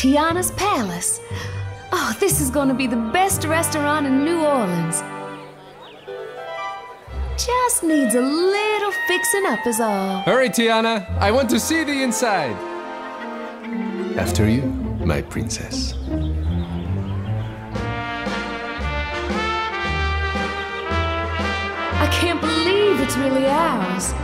Tiana's Palace. Oh, this is gonna be the best restaurant in New Orleans. Just needs a little fixing up, is all. Hurry, Tiana. I want to see the inside. After you, my princess. I can't believe it's really ours.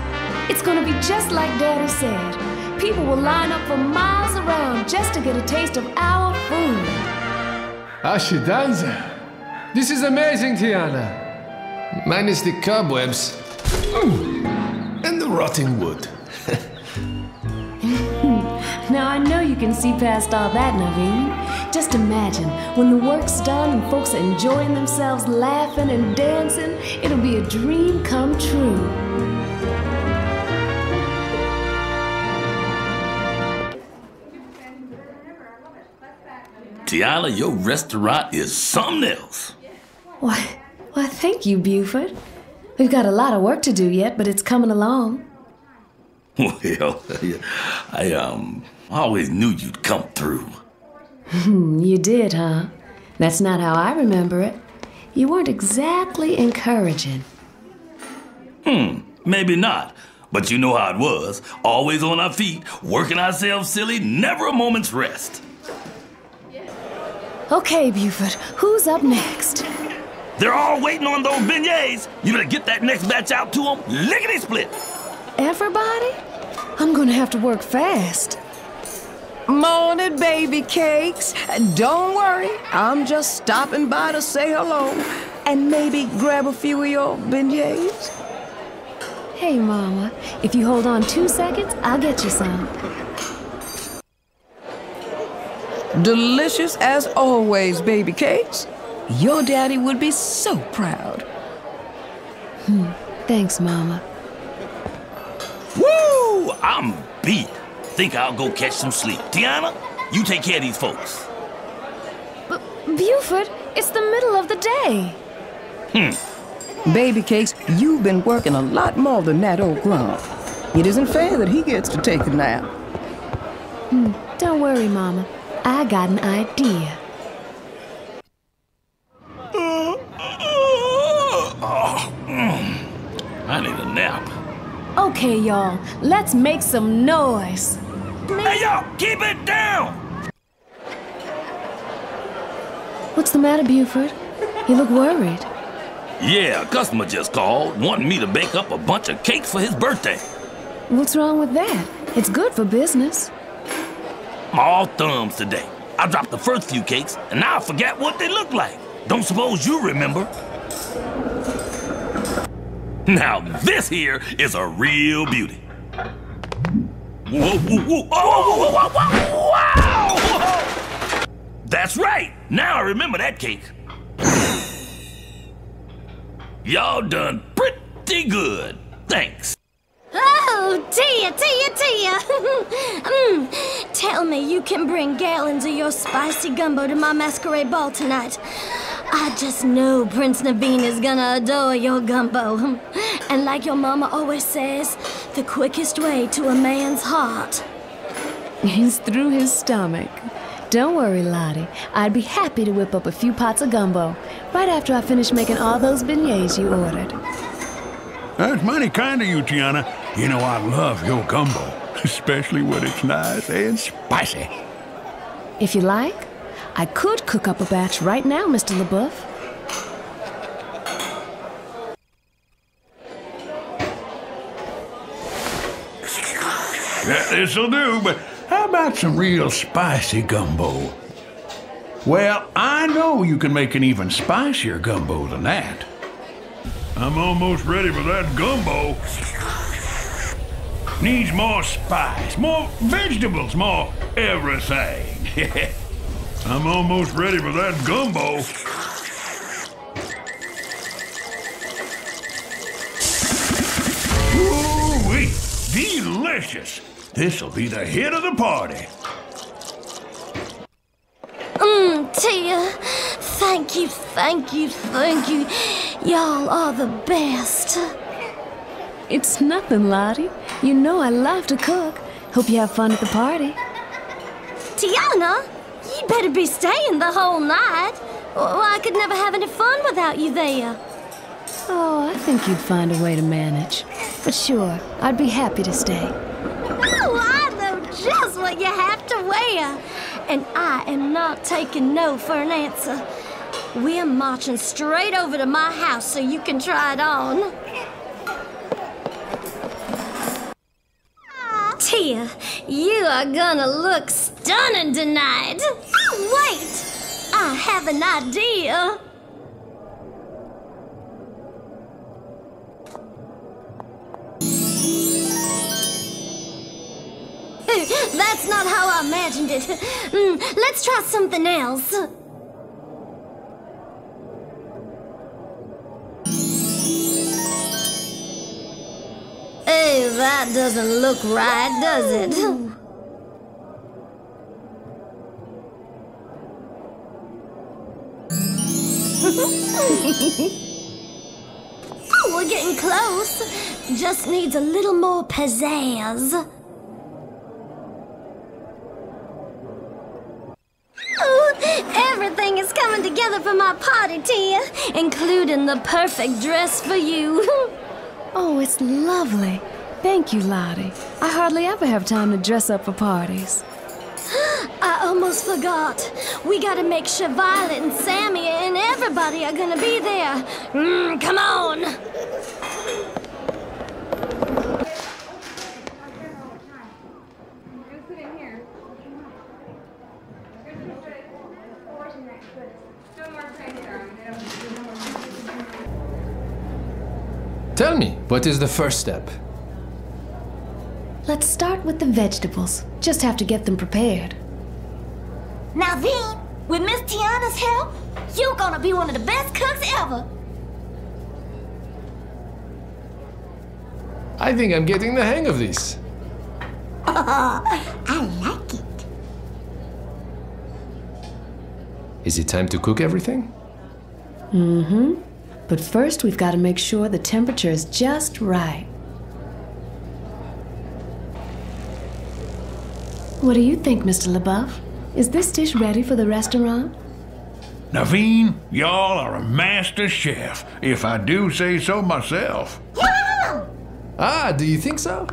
It's gonna be just like Daddy said. People will line up for miles around just to get a taste of our food. Ashidanza. This is amazing, Tiana. Minus the cobwebs. Mm. And the rotting wood. Now I know you can see past all that, Naveen. Just imagine when the work's done and folks are enjoying themselves, laughing and dancing, it'll be a dream come true. Tiana, your restaurant is something else. Why, why, thank you, Buford. We've got a lot of work to do yet, but it's coming along. Well, I um always knew you'd come through. Hmm, you did, huh? That's not how I remember it. You weren't exactly encouraging. Hmm, maybe not. But you know how it was. Always on our feet, working ourselves silly, never a moment's rest. Okay, Buford, who's up next? They're all waiting on those beignets. You better get that next batch out to them. Lickety split. Everybody? I'm gonna have to work fast. Morning, baby cakes. Don't worry, I'm just stopping by to say hello and maybe grab a few of your beignets. Hey, Mama, if you hold on two seconds, I'll get you some. Delicious as always, baby cakes. Your daddy would be so proud. Thanks, Mama. Woo! I'm beat. Think I'll go catch some sleep. Tiana, you take care of these folks. But, Buford, it's the middle of the day. Hmm. Baby cakes, you've been working a lot more than that old grump. It isn't fair that he gets to take a nap. Hmm. Don't worry, Mama. I got an idea. I need a nap. Okay, y'all, let's make some noise. Hey, y'all, keep it down! What's the matter, Buford? You look worried. Yeah, a customer just called, wanting me to bake up a bunch of cakes for his birthday. What's wrong with that? It's good for business. I'm all thumbs today. I dropped the first few cakes, and now I forget what they look like. Don't suppose you remember. Now this here is a real beauty. Whoa, whoa, whoa, whoa, whoa, whoa, wow! Whoa. That's right. Now I remember that cake. Y'all done pretty good. Thanks. Oh, Tia, Tia, Tia! mm. Tell me you can bring gallons of your spicy gumbo to my masquerade ball tonight. I just know Prince Naveen is gonna adore your gumbo. And like your mama always says, the quickest way to a man's heart. is through his stomach. Don't worry, Lottie. I'd be happy to whip up a few pots of gumbo right after I finish making all those beignets you ordered. That's mighty kind of you, Tiana. You know I love your gumbo, especially when it's nice and spicy. If you like, I could cook up a batch right now, Mr. That this'll do, but how about some real spicy gumbo? Well, I know you can make an even spicier gumbo than that. I'm almost ready for that gumbo. Needs more spice, more vegetables, more everything. I'm almost ready for that gumbo. Ooh-wee, delicious. This'll be the hit of the party. Mmm, Tia, thank you, thank you, thank you. Y'all are the best. It's nothing, Lottie. You know I love to cook. Hope you have fun at the party. Tiana, You better be staying the whole night. Well, I could never have any fun without you there. Oh, I think you'd find a way to manage. But sure, I'd be happy to stay. Oh, I know just what you have to wear. And I am not taking no for an answer. We're marching straight over to my house so you can try it on. Tia, you are gonna look stunning tonight. Wait, I have an idea. That's not how I imagined it. Mm, let's try something else. Oh, that doesn't look right, does it? oh, we're getting close. Just needs a little more pizzazz. Oh, everything is coming together for my party, Tia, including the perfect dress for you. Oh, it's lovely. Thank you, Lottie. I hardly ever have time to dress up for parties. I almost forgot. We gotta make sure Violet and Sammy and everybody are gonna be there. Mm, come on. Tell me, what is the first step? Let's start with the vegetables. Just have to get them prepared. Now then, with Miss Tiana's help, you're gonna be one of the best cooks ever. I think I'm getting the hang of this. I like it. Is it time to cook everything? Mm-hmm. But first, we've got to make sure the temperature is just right. What do you think, Mr. La Bouff? Is this dish ready for the restaurant? Naveen, y'all are a master chef, if I do say so myself. Ah, do you think so?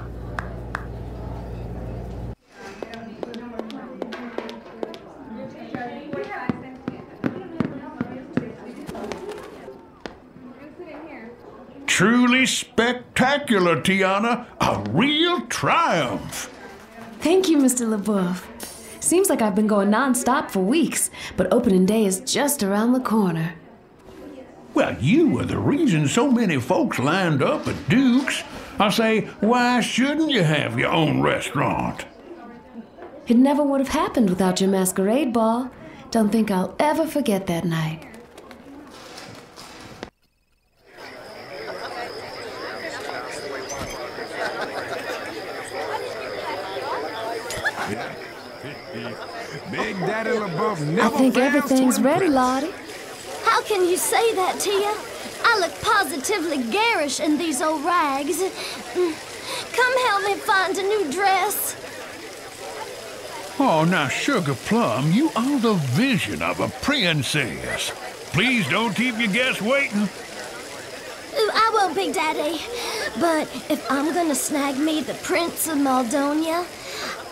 Tiana. A real triumph. Thank you, Mr. La Bouff. Seems like I've been going nonstop for weeks, but opening day is just around the corner. Well, you were the reason so many folks lined up at Duke's. I say, why shouldn't you have your own restaurant? It never would have happened without your masquerade ball. Don't think I'll ever forget that night. I never think fails everything's ready. Lottie. How can you say that, Tia? I look positively garish in these old rags. Come help me find a new dress. Oh, now, Sugar Plum, you are the vision of a princess. Please don't keep your guests waiting. Ooh, I won't, Big Daddy. But if I'm gonna snag me the Prince of Maldonia,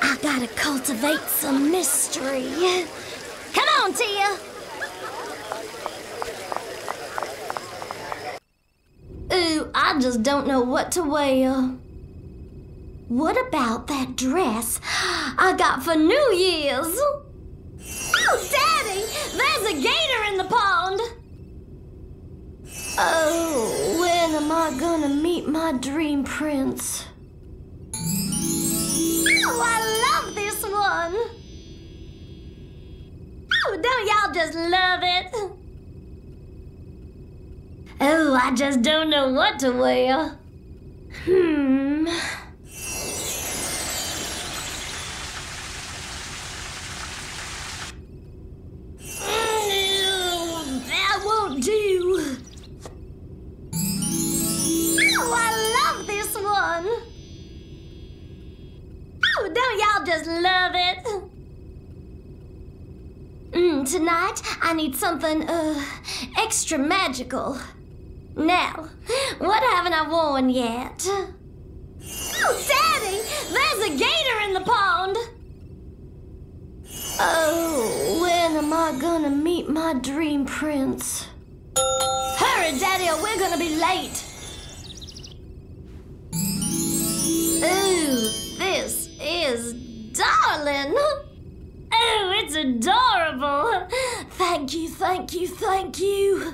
I gotta cultivate some mystery. Come on, Tia. Ooh, I just don't know what to wear. What about that dress I got for New Year's? Oh, Daddy, there's a gator in the pond. Oh, when am I gonna meet my dream prince? Oh, I love this one. Oh, don't y'all just love it? Oh, I just don't know what to wear. Hmm. Ew, That won't do. Oh, I love this one. Oh, don't y'all just love it? Mm, tonight, I need something, uh, extra magical. Now, what haven't I worn yet? Oh, Daddy! There's a gator in the pond! Oh, when am I gonna meet my dream prince? Hurry, Daddy, or we're gonna be late! Ooh, this is darling! Oh, it's adorable! Thank you, thank you, thank you!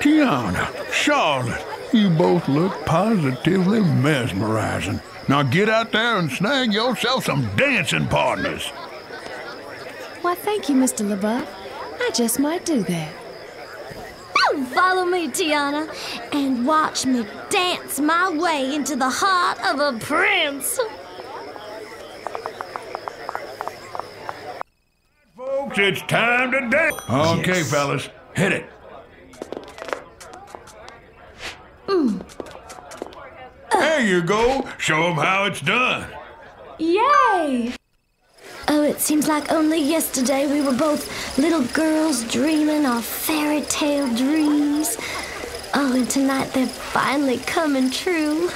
Tiana, Charlotte, you both look positively mesmerizing. Now get out there and snag yourself some dancing partners. Why, thank you, Mr. La Bouff. I just might do that. Follow me, Tiana, and watch me dance my way into the heart of a prince. Folks, it's time to dance. Okay, Yes. fellas, hit it. Hmm. There you go. Show them how it's done. Yay! Oh, it seems like only yesterday we were both little girls dreaming our fairy tale dreams. Oh, and tonight they're finally coming true.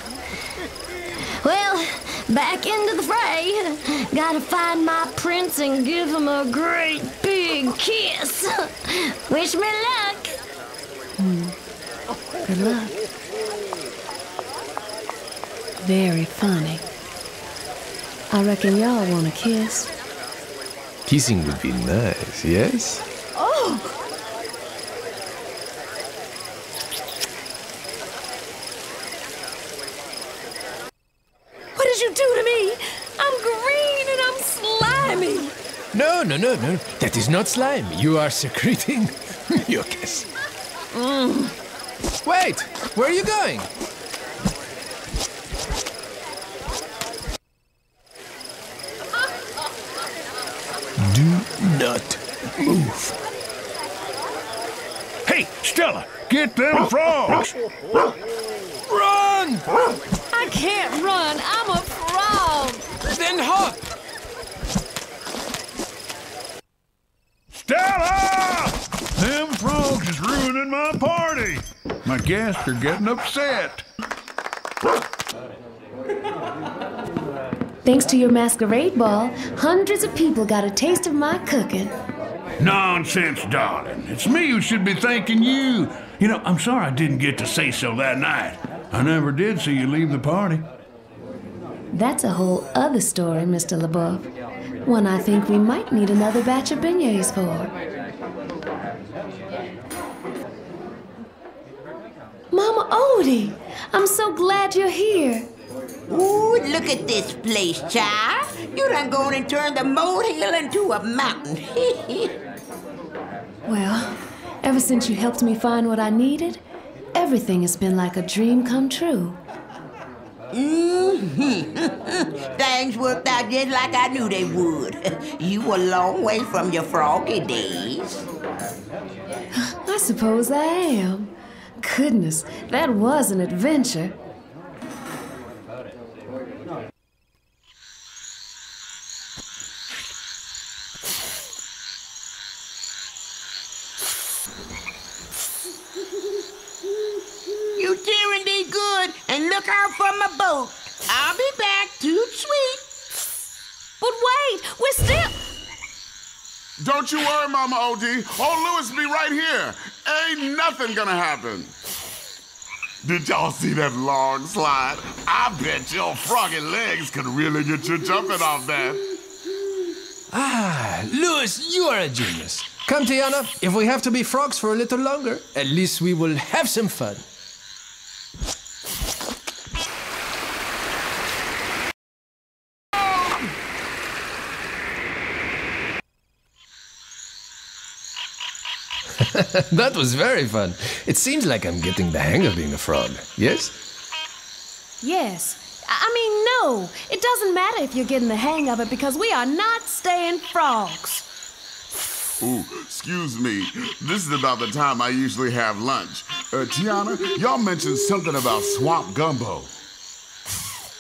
Well, back into the fray. Gotta find my prince and give him a great big kiss. Wish me luck. Hmm. Good luck. Very funny. I reckon y'all want a kiss. Kissing would be nice, yes? Oh! What did you do to me? I'm green and I'm slimy. No, no, no, no. That is not slime. You are secreting mucus. Mm. Wait, where are you going? Not move. Hey, Stella, get them frogs. Run! I can't run. I'm a frog. Then hop! Stella! Them frogs is ruining my party. My guests are getting upset. Thanks to your masquerade ball, hundreds of people got a taste of my cooking. Nonsense, darling. It's me who should be thanking you. You know, I'm sorry I didn't get to say so that night. I never did see you leave the party. That's a whole other story, Mr. La Bouff. One I think we might need another batch of beignets for. Mama Odie, I'm so glad you're here. Ooh, look at this place, child. You done gone and turned the molehill into a mountain. Well, ever since you helped me find what I needed, everything has been like a dream come true. Mm-hmm. Things worked out just like I knew they would. You were a long way from your froggy days. I suppose I am. Goodness, that was an adventure. Thee good and look out for my boat. I'll be back too sweet. But wait, we're still. Don't you worry, Mama Odie. Old Louis be right here. Ain't nothing gonna happen. Did y'all see that long slide? I bet your froggy legs could really get you jumping off that. Ah, Louis, you are a genius. Come, Tiana. If we have to be frogs for a little longer, at least we will have some fun. that was very fun. It seems like I'm getting the hang of being a frog. Yes? Yes. I I mean, no. It doesn't matter if you're getting the hang of it because we are not staying frogs. Ooh, excuse me. This is about the time I usually have lunch. Uh, Tiana, y'all mentioned something about swamp gumbo.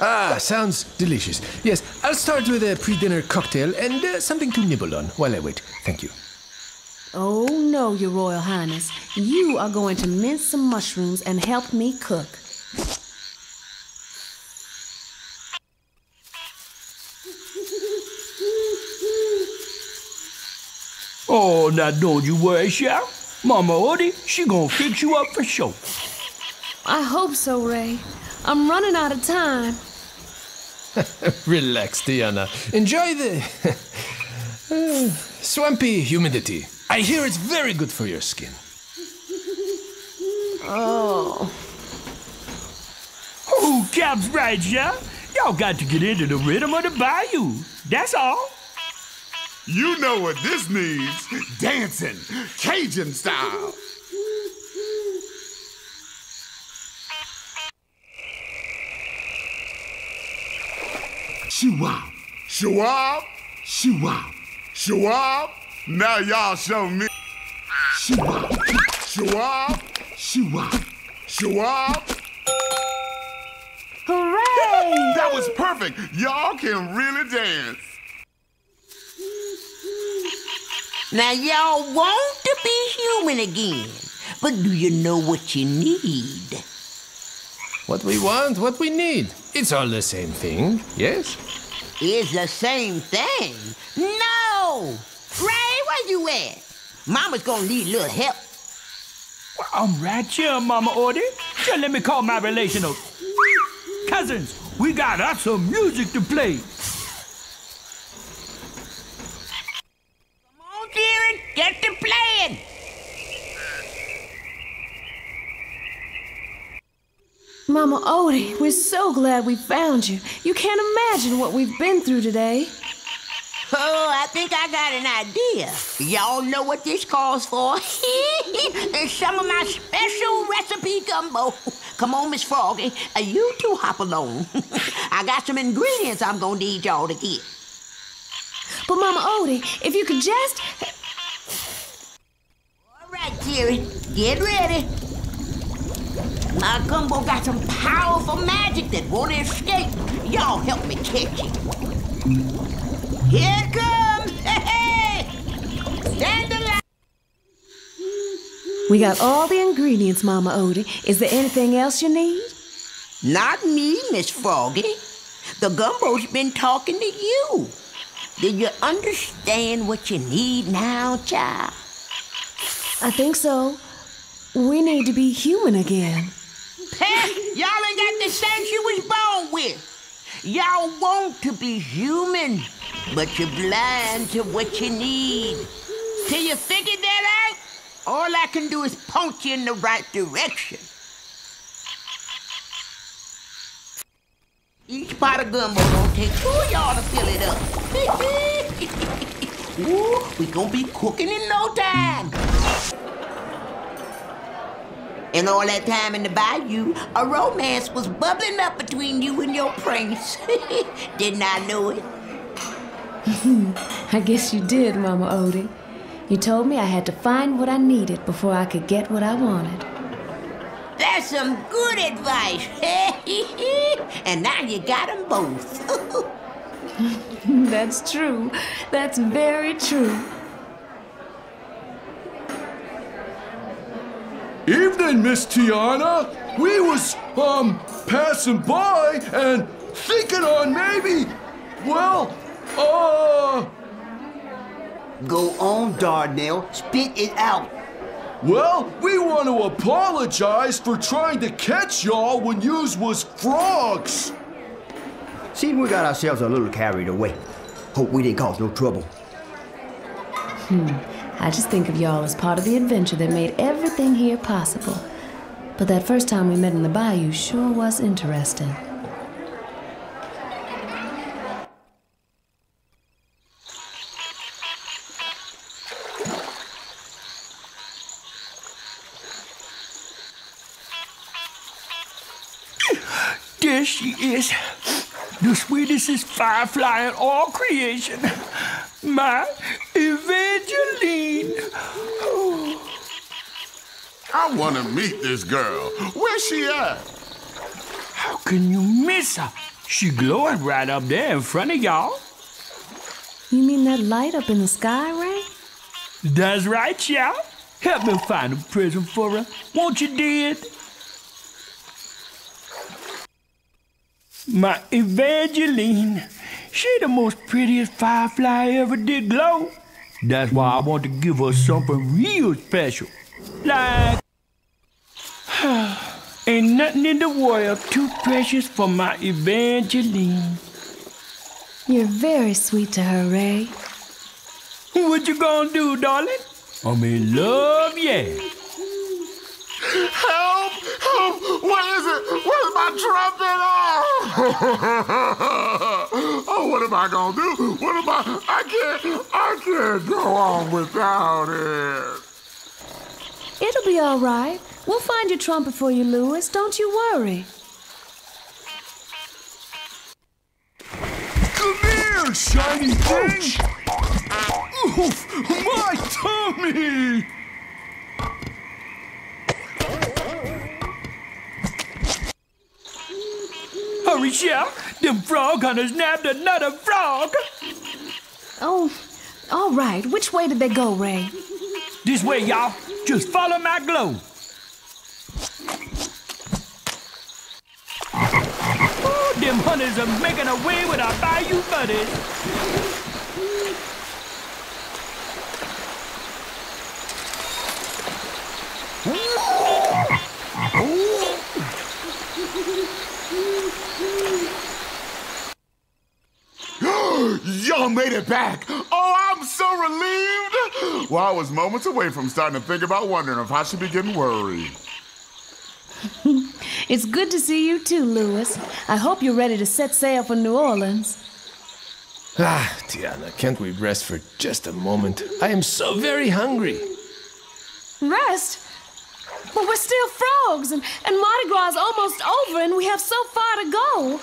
Ah, sounds delicious. Yes, I'll start with a pre dinner cocktail and uh, something to nibble on while I wait. Thank you. Oh, no, Your Royal Highness. You are going to mince some mushrooms and help me cook. Oh, now don't you worry, Sheriff. Mama Odie, she gonna fix you up for sure. I hope so, Ray. I'm running out of time. Relax, Tiana. Enjoy the uh, swampy humidity. I hear it's very good for your skin. Oh. Oh, Cap's right, Sheriff. Y'all got to get into the rhythm of the bayou. That's all. You know what this needs dancing, Cajun style. Shoo-wop, shoo-wop, shoo-wop, shoo-wop. Now y'all show me. Shoo-wop, shoo-wop, shoo-wop, shoo-wop. Hooray! That was perfect. Y'all can really dance. Now, y'all want to be human again, but do you know what you need? What we want, what we need. It's all the same thing, yes? It's the same thing. No! Ray, where you at? Mama's gonna need a little help. Well, I'm right here, Mama Odie. Just let me call my relational. Cousins, we got us some music to play. Come on, dearie, get to playing. Mama Odie, we're so glad we found you. You can't imagine what we've been through today. Oh, I think I got an idea. Y'all know what this calls for? it's some of my special recipe gumbo. Come on, Miss Froggy. Uh, you two hop along. I got some ingredients I'm gonna need y'all to get. But Mama Odie, if you could just. All right, Jerry, get ready. My gumbo got some powerful magic that won't escape. Y'all help me catch it. Here comes! Hey, hey! Stand alive! We got all the ingredients, Mama Odie. Is there anything else you need? Not me, Miss Froggy. The gumbo's been talking to you. Do you understand what you need now, child? I think so. We need to be human again. Hey, y'all ain't got the sense you was born with. Y'all want to be human, but you're blind to what you need. Till you figure that out, all I can do is point you in the right direction. Each pot of gumbo gonna take two of y'all to fill it up. Ooh, we gonna be cooking in no time. And all that time in the bayou, a romance was bubbling up between you and your prince. Didn't I know it? I guess you did, Mama Odie. You told me I had to find what I needed before I could get what I wanted. That's some good advice. and now you got them both. That's true. That's very true. Evening, Miss Tiana. We was, um, passing by and thinking on maybe, well, uh... Go on, Darnell. Spit it out. Well, we want to apologize for trying to catch y'all when yous was frogs. Seems we got ourselves a little carried away. Hope we didn't cause no trouble. Hmm. I just think of y'all as part of the adventure that made everything here possible. But that first time we met in the bayou sure was interesting. She is. The sweetest firefly in all creation. My Evangeline. Oh. I want to meet this girl. Where's she at? How can you miss her? She glowing right up there in front of y'all. You mean that light up in the sky, Ray? That's right, y'all. Help me find a present for her. Won't you, dear? My Evangeline. She the most prettiest firefly ever did glow. That's why I want to give her something real special. Like... Ain't nothing in the world too precious for my Evangeline. You're very sweet to her, Ray. What you gonna do, darling? I'm in love, yeah. Help! Help! What is it? Where's my trumpet? Oh! oh, what am I gonna do? What am I? I can't. I can't go on without it. It'll be all right. We'll find your trumpet for you, Louis. Don't you worry. Come here, shiny thing! Oof, my tummy! Hurry, Chef! Them frog hunters nabbed another frog! Oh, all right. Which way did they go, Ray? This way, y'all. Just follow my glow. Ooh, them hunters are making away with our bayou buddies. Y'all made it back. Oh, I'm so relieved. Well, I was moments away from starting to think about wondering if I should be getting worried. It's good to see you too, Louis. I hope you're ready to set sail for New Orleans. Ah, Tiana, can't we rest for just a moment? I am so very hungry. Rest? But we're still frogs, and, and Mardi Gras is almost over, and we have so far to go.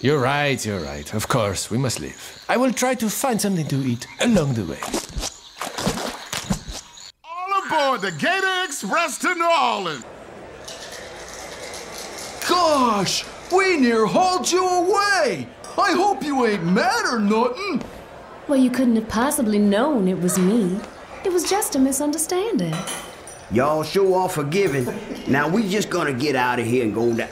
You're right, you're right. Of course, we must leave. I will try to find something to eat along the way. All aboard the Gator Express to New Orleans. Gosh, we near hauled you away! I hope you ain't mad or nothing. Well, you couldn't have possibly known it was me. It was just a misunderstanding. Y'all sure are forgiving. Now we just gonna get out of here and go down.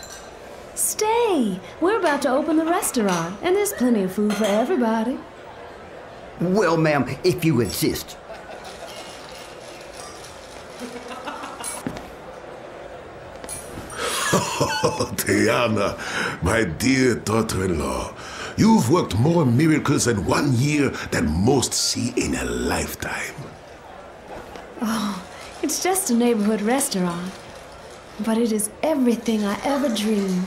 Stay. We're about to open the restaurant, and there's plenty of food for everybody. Well, ma'am, if you insist. Tiana, my dear daughter in law, you've worked more miracles in one year than most see in a lifetime. Oh, it's just a neighborhood restaurant. But it is everything I ever dreamed.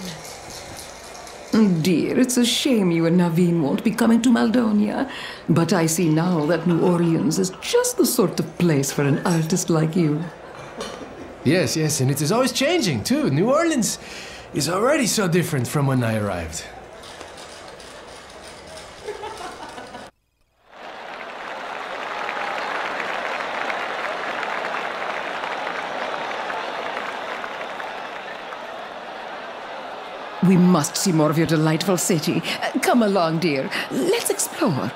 Oh dear, it's a shame you and Naveen won't be coming to Maldonia. But I see now that New Orleans is just the sort of place for an artist like you. Yes, yes, and it is always changing too. New Orleans is already so different from when I arrived. We must see more of your delightful city. Uh, Come along, dear. Let's explore.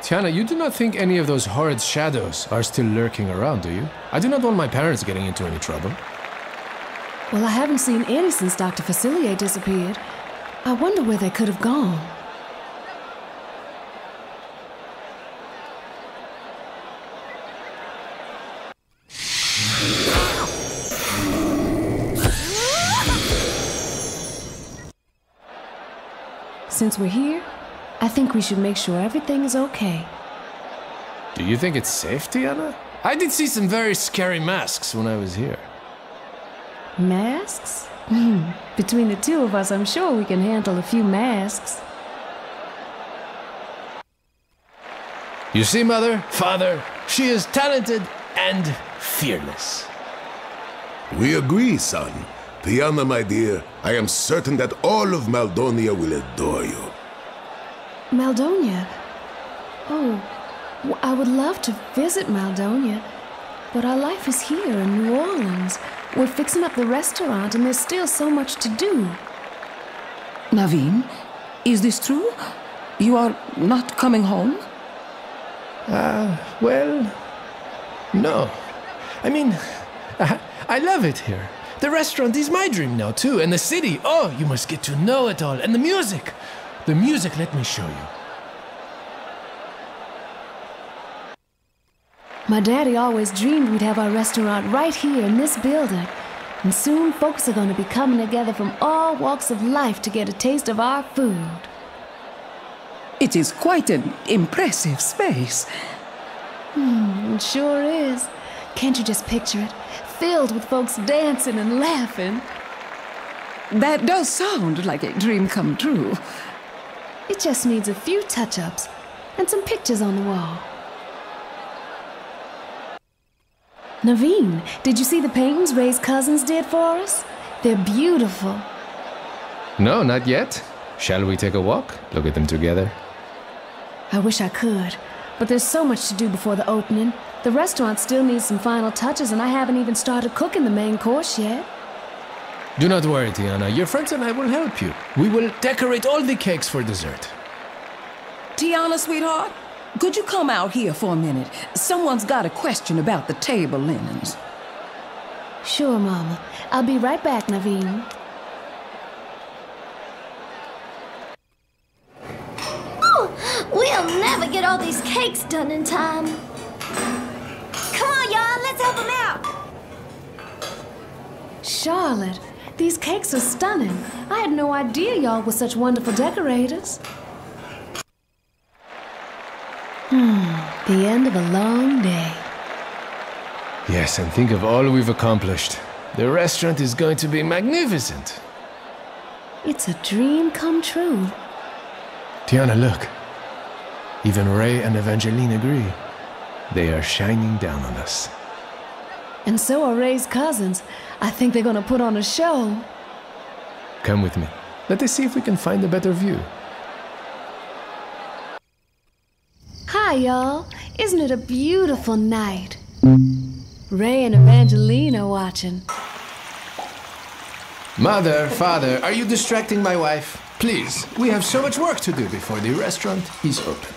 Tiana, you do not think any of those horrid shadows are still lurking around, do you? I do not want my parents getting into any trouble. Well, I haven't seen any since Dr. Facilier disappeared. I wonder where they could have gone. Since we're here, I think we should make sure everything is okay. Do you think it's safe, Tiana? I did see some very scary masks when I was here. Masks? Hmm. Between the two of us, I'm sure we can handle a few masks. You see, Mother, Father, she is talented and fearless. We agree, son. Tiana, my dear, I am certain that all of Maldonia will adore you. Maldonia? Oh, I would love to visit Maldonia, but our life is here in New Orleans. We're fixing up the restaurant, and there's still so much to do. Naveen, is this true? You are not coming home? Uh, well, no. I mean, I, I love it here. The restaurant is my dream now, too, and the city. Oh, you must get to know it all. And the music. The music, let me show you. My daddy always dreamed we'd have our restaurant right here in this building. And soon folks are going to be coming together from all walks of life to get a taste of our food. It is quite an impressive space. Hmm, it sure is. Can't you just picture it? Filled with folks dancing and laughing. That does sound like a dream come true. It just needs a few touch ups and some pictures on the wall. Naveen, did you see the paintings Ray's cousins did for us? They're beautiful. No, not yet. Shall we take a walk? Look at them together? I wish I could, but there's so much to do before the opening. The restaurant still needs some final touches, and I haven't even started cooking the main course yet. Do not worry, Tiana. Your friends and I will help you. We will decorate all the cakes for dessert. Tiana, sweetheart, could you come out here for a minute? Someone's got a question about the table linens. Sure, Mama. I'll be right back, Naveen. Oh, we'll never get all these cakes done in time. Come on, y'all, let's help them out. Charlotte, these cakes are stunning. I had no idea y'all were such wonderful decorators. Hmm, the end of a long day. Yes, and think of all we've accomplished. The restaurant is going to be magnificent. It's a dream come true. Tiana, look. Even Ray and Evangeline agree. They are shining down on us. And so are Ray's cousins. I think they're gonna put on a show. Come with me. Let us see if we can find a better view. Hi, y'all. Isn't it a beautiful night? Ray and Evangeline are watching. Mother, father, are you distracting my wife? Please, we have so much work to do before the restaurant is open.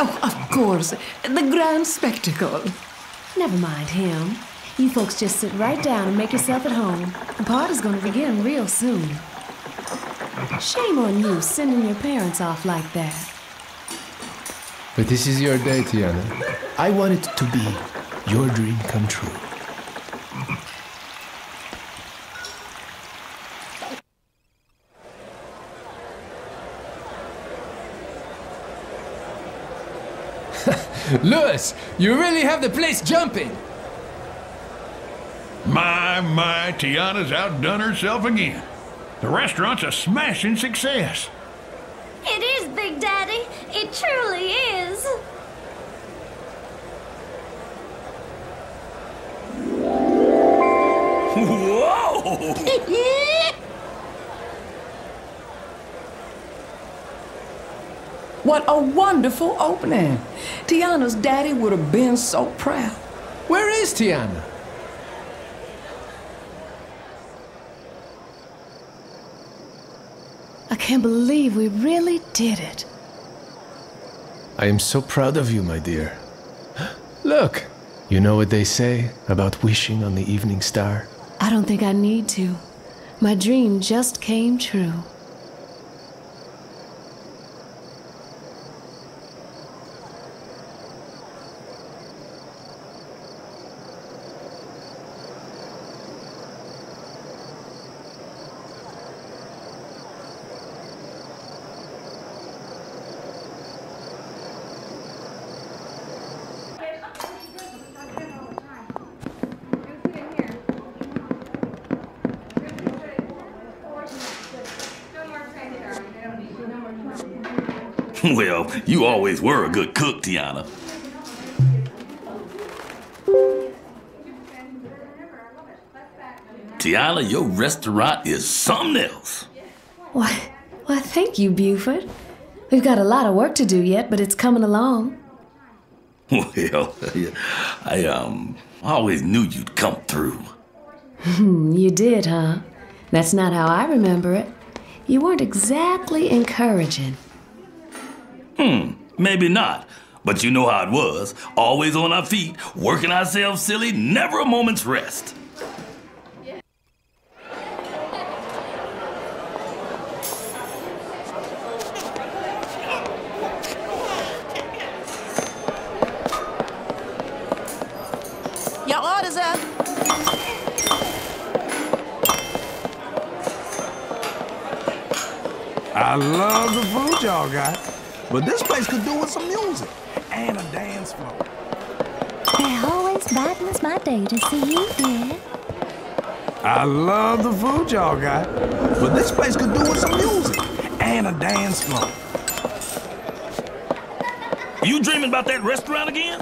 Oh, of course. The grand spectacle. Never mind him. You folks just sit right down and make yourself at home. The party's gonna begin real soon. Shame on you sending your parents off like that. But this is your day, Tiana. I want it to be your dream come true. Louis, you really have the place jumping. My, my, Tiana's outdone herself again. The restaurant's a smashing success. It is, Big Daddy. It truly is. Whoa! What a wonderful opening. Tiana's daddy would have been so proud. Where is Tiana? I can't believe we really did it. I am so proud of you, my dear. Look, you know what they say about wishing on the evening star? I don't think I need to. My dream just came true. well, you always were a good cook, Tiana. Tiana, your restaurant is something else. Why, why, thank you, Buford. We've got a lot of work to do yet, but it's coming along. Well, I um always knew you'd come through. Hmm, you did, huh? That's not how I remember it. You weren't exactly encouraging. Hmm, maybe not. But you know how it was. Always on our feet, working ourselves silly, never a moment's rest. Your orders up. I love the food y'all got, but this place could do with some music and a dance floor. It always brightens my day to see you here. I love the food y'all got, but this place could do with some music and a dance floor. You dreaming about that restaurant again?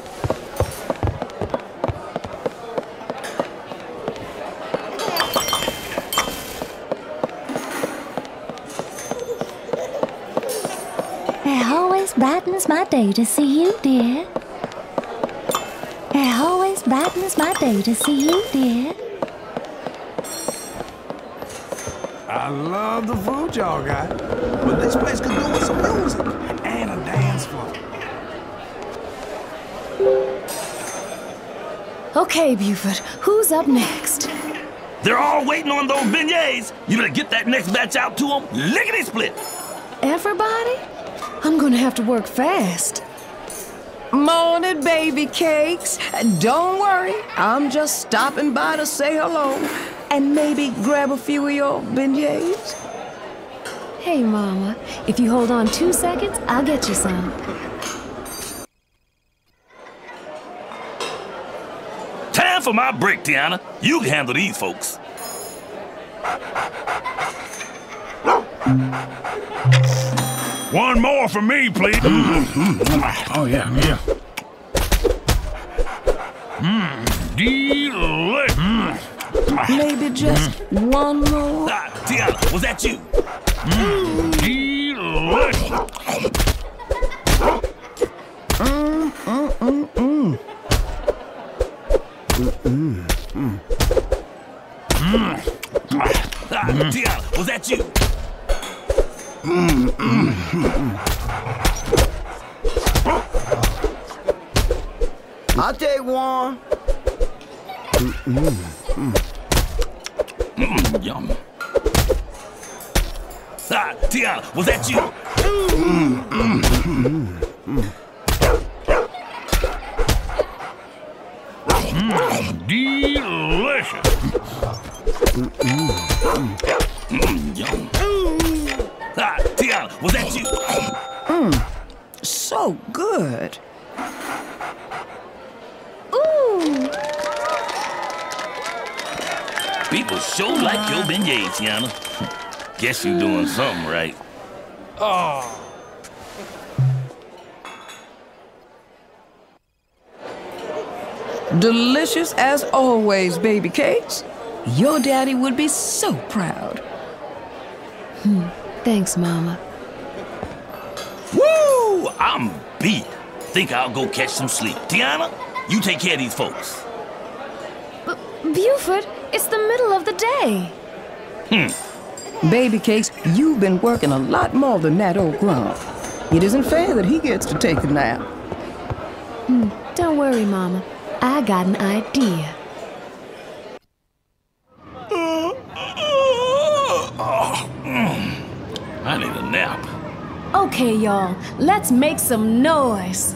It always brightens my day to see you, dear. It always brightens my day to see you, dear. I love the food y'all got, but this place could do with some music and a dance floor. Okay, Buford, who's up next? They're all waiting on those beignets. You better get that next batch out to them. Lickety split. Everybody? I'm gonna have to work fast. Morning, baby cakes. Don't worry, I'm just stopping by to say hello and maybe grab a few of your beignets. Hey, Mama, if you hold on two seconds, I'll get you some. Time for my break, Tiana. You can handle these folks. One more for me, please. oh, yeah, yeah. Mmm, delicious. Maybe just one more. Ah, Tiana, was that you? Mmm, delicious. Mm, mm, mm, mm. Mm, mm, mm. Ah, Tiana, was that you? Mm, mm, mm, I'll take one. Mm, yum. Ah, Tiana, was that you? Mm, mm, Mm, delicious. Mm, mm, mm. Mm, yum. Tiana, was that you? Mm, so good. Ooh! People sure like your beignets, Tiana. Guess you're doing something right. Oh. Delicious as always, baby cakes. Your daddy would be so proud. Hmm. Thanks, Mama. Woo! I'm beat. Think I'll go catch some sleep. Tiana, you take care of these folks. But, Buford, it's the middle of the day. Hmm. Baby cakes, you've been working a lot more than that old grump. It isn't fair that he gets to take a nap. Hmm. Don't worry, Mama. I got an idea. Oh, mm. I need a nap. Okay, y'all, let's make some noise.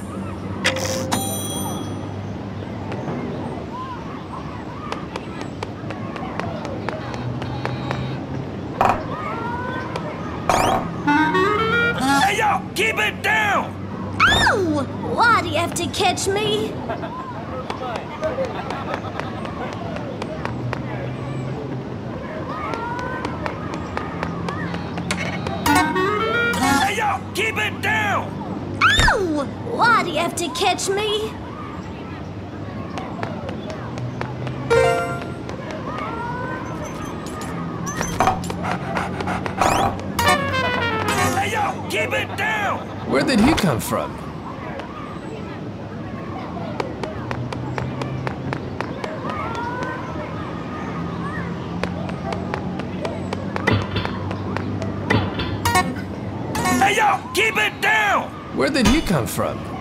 Hey, y'all, keep it down! Ow! Why do you have to catch me? Why do you have to catch me? Hey, y'all, keep it down! Where did he come from? Did you come from?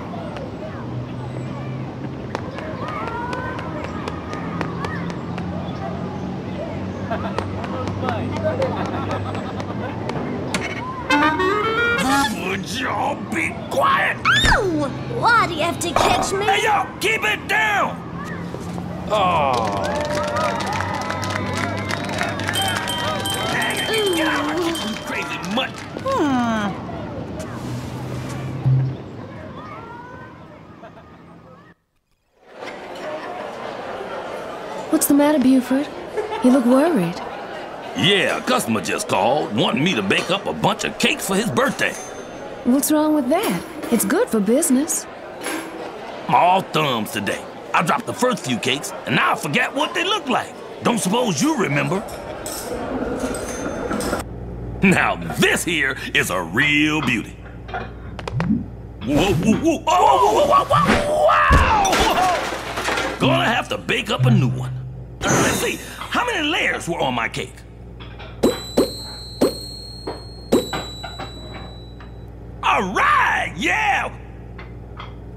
Customer just called, wanting me to bake up a bunch of cakes for his birthday. What's wrong with that? It's good for business. I'm all thumbs today. I dropped the first few cakes, and now I forget what they look like. Don't suppose you remember? Now this here is a real beauty. Whoa, whoa, whoa, oh, whoa, whoa, whoa, whoa, wow! Gonna have to bake up a new one. Let's see, how many layers were on my cake? Yeah!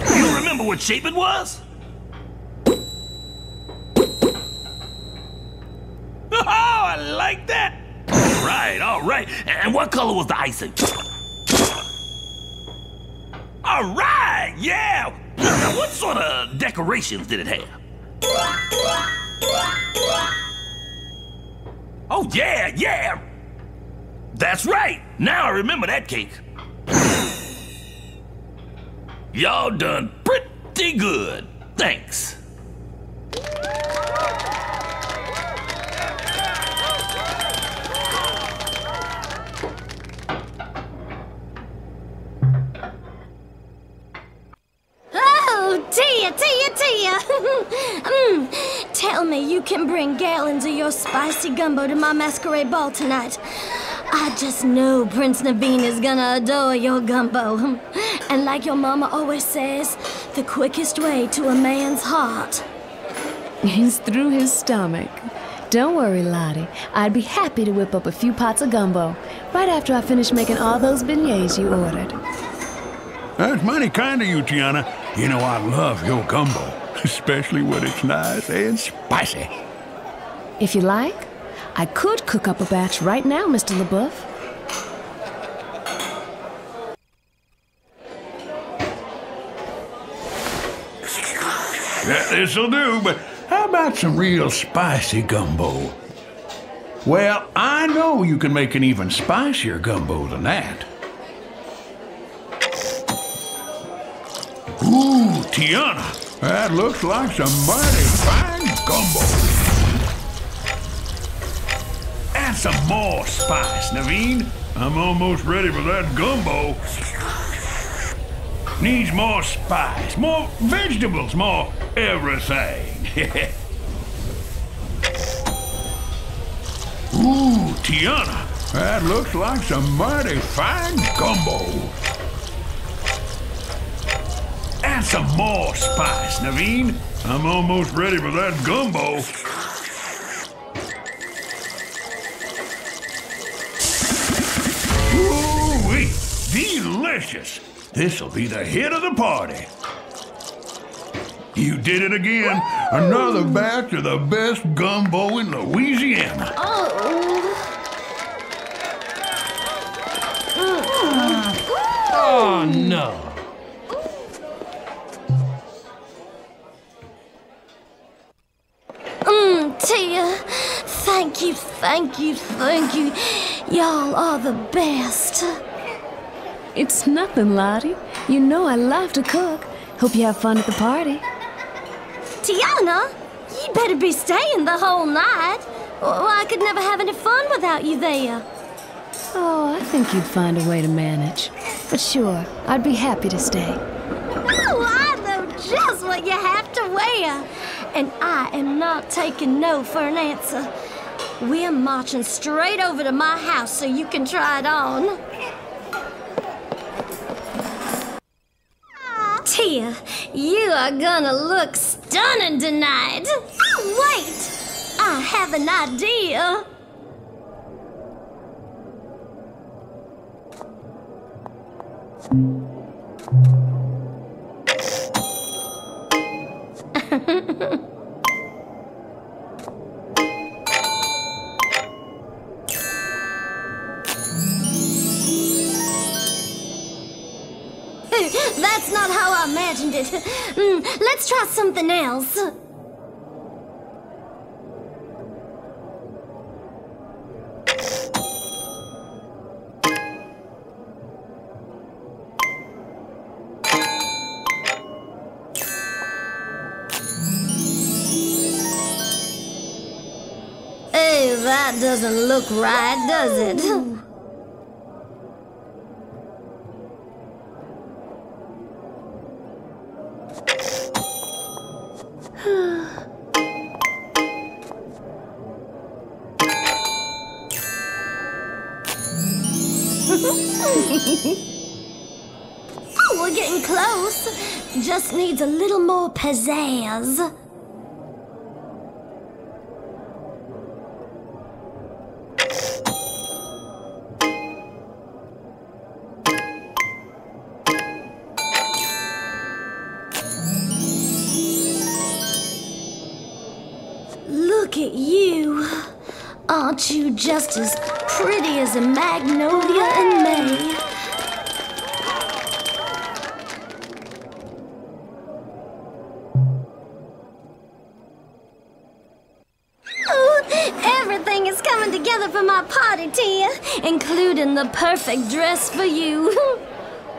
You remember what shape it was? Oh, I like that! All right, all right. And what color was the icing? All right, yeah! Now, what sort of decorations did it have? Oh, yeah, yeah! That's right! Now I remember that cake. Y'all done pretty good. Thanks. Oh, Tia, Tia, Tia! mm, tell me you can bring gallons of your spicy gumbo to my masquerade ball tonight. I just know Prince Naveen is gonna adore your gumbo. And like your mama always says, the quickest way to a man's heart. is through his stomach. Don't worry, Lottie. I'd be happy to whip up a few pots of gumbo right after I finish making all those beignets you ordered. That's mighty kind of you, Tiana. You know I love your gumbo, especially when it's nice and spicy. If you like, I could cook up a batch right now, Mr. La Bouff. That this'll do, but how about some real spicy gumbo? Well, I know you can make an even spicier gumbo than that. Ooh, Tiana, that looks like some mighty fine gumbo. Some more spice, Naveen. I'm almost ready for that gumbo. Needs more spice, more vegetables, more everything. Ooh, Tiana, that looks like some mighty fine gumbo. Add some more spice, Naveen. I'm almost ready for that gumbo. Ooh-wee, delicious. This'll be the hit of the party. You did it again. Another batch of the best gumbo in Louisiana. Oh, no. Mmm, Tia, thank you, thank you, thank you. Y'all are the best. It's nothing, Lottie. You know I love to cook. Hope you have fun at the party. Tiana, you better be staying the whole night. Well, I could never have any fun without you there. Oh, I think you'd find a way to manage. But sure, I'd be happy to stay. Oh, I know just what you have to wear. And I am not taking no for an answer. We're marching straight over to my house so you can try it on. Tia, you are gonna look stunning tonight. Wait, I have an idea. That's not how I imagined it. Mm, let's try something else. Hey, that doesn't look right, does it? pizzazz. Look at you. Aren't you just as pretty as a magnolia in May? Perfect dress for you.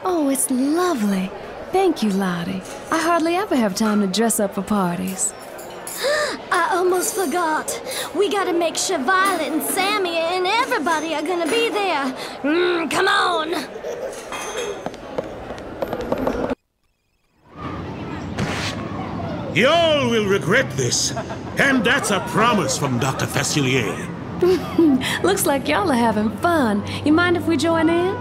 Oh, it's lovely. Thank you, Lottie. I hardly ever have time to dress up for parties. I almost forgot. We gotta make sure Violet and Sammy and everybody are gonna be there. Mm, come on. Y'all will regret this. And that's a promise from Dr. Facilier. Looks like y'all are having fun. You mind if we join in?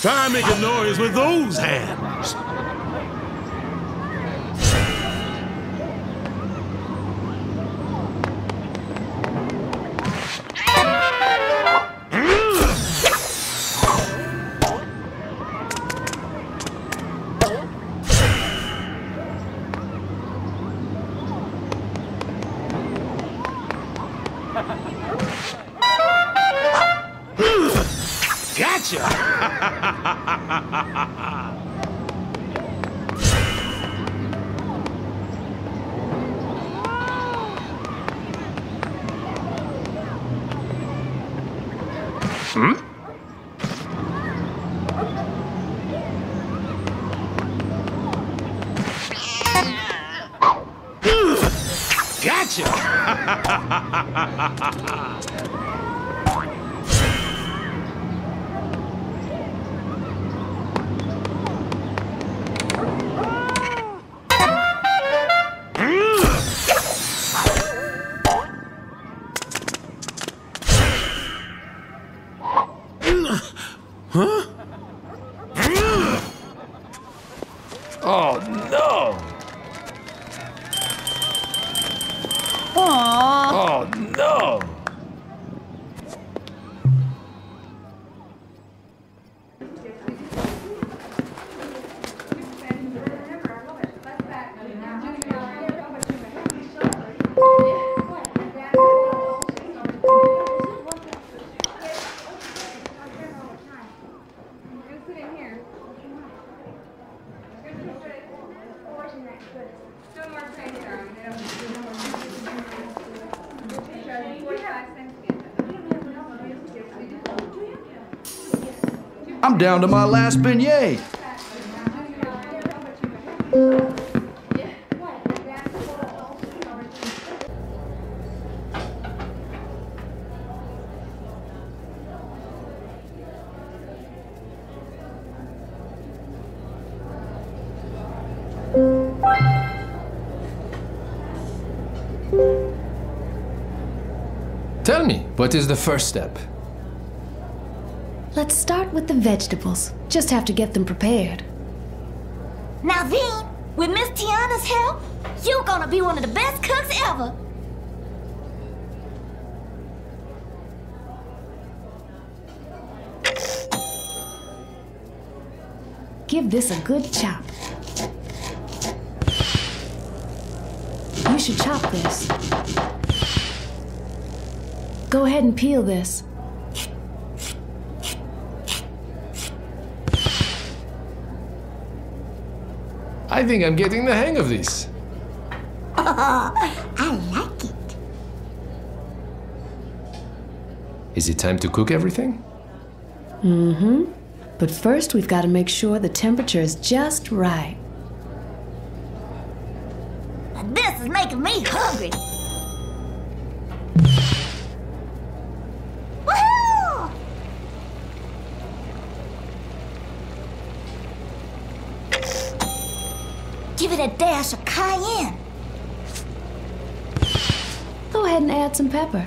Try making noise with those hands. Oh no! Oh Down to my last beignet. Tell me, what is the first step? Let's start with the vegetables. Just have to get them prepared. Now then, with Miss Tiana's help, you're gonna be one of the best cooks ever. Give this a good chop. You should chop this. Go ahead and peel this. I think I'm getting the hang of this. Oh, I like it. Is it time to cook everything? Mm-hmm. But first, we've got to make sure the temperature is just right. Add some pepper.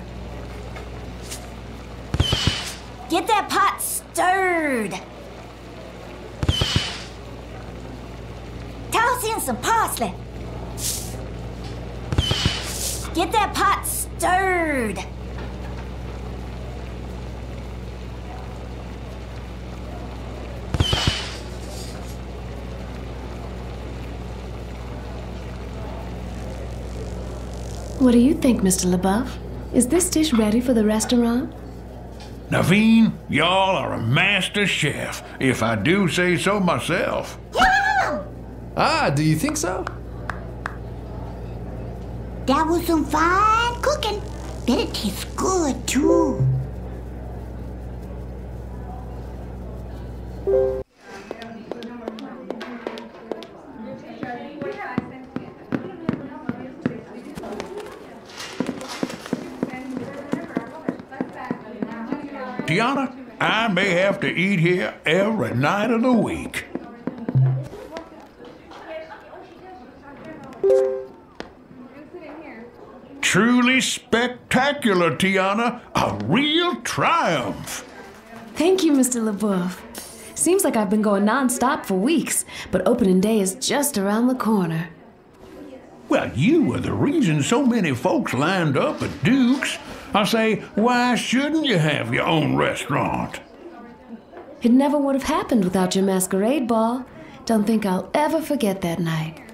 Get that pot stirred. Toss in some parsley. Get that pot stirred. What do you think, Mr. La Bouff? Is this dish ready for the restaurant? Naveen, y'all are a master chef, if I do say so myself. Ah, do you think so? That was some fine cooking. Bet it tastes good, too. Have to eat here every night of the week. Truly spectacular, Tiana. A real triumph. Thank you, Mr. La Bouff. Seems like I've been going non-stop for weeks, but opening day is just around the corner. Well, you were the reason so many folks lined up at Duke's. I say, why shouldn't you have your own restaurant? It never would have happened without your masquerade ball. Don't think I'll ever forget that night.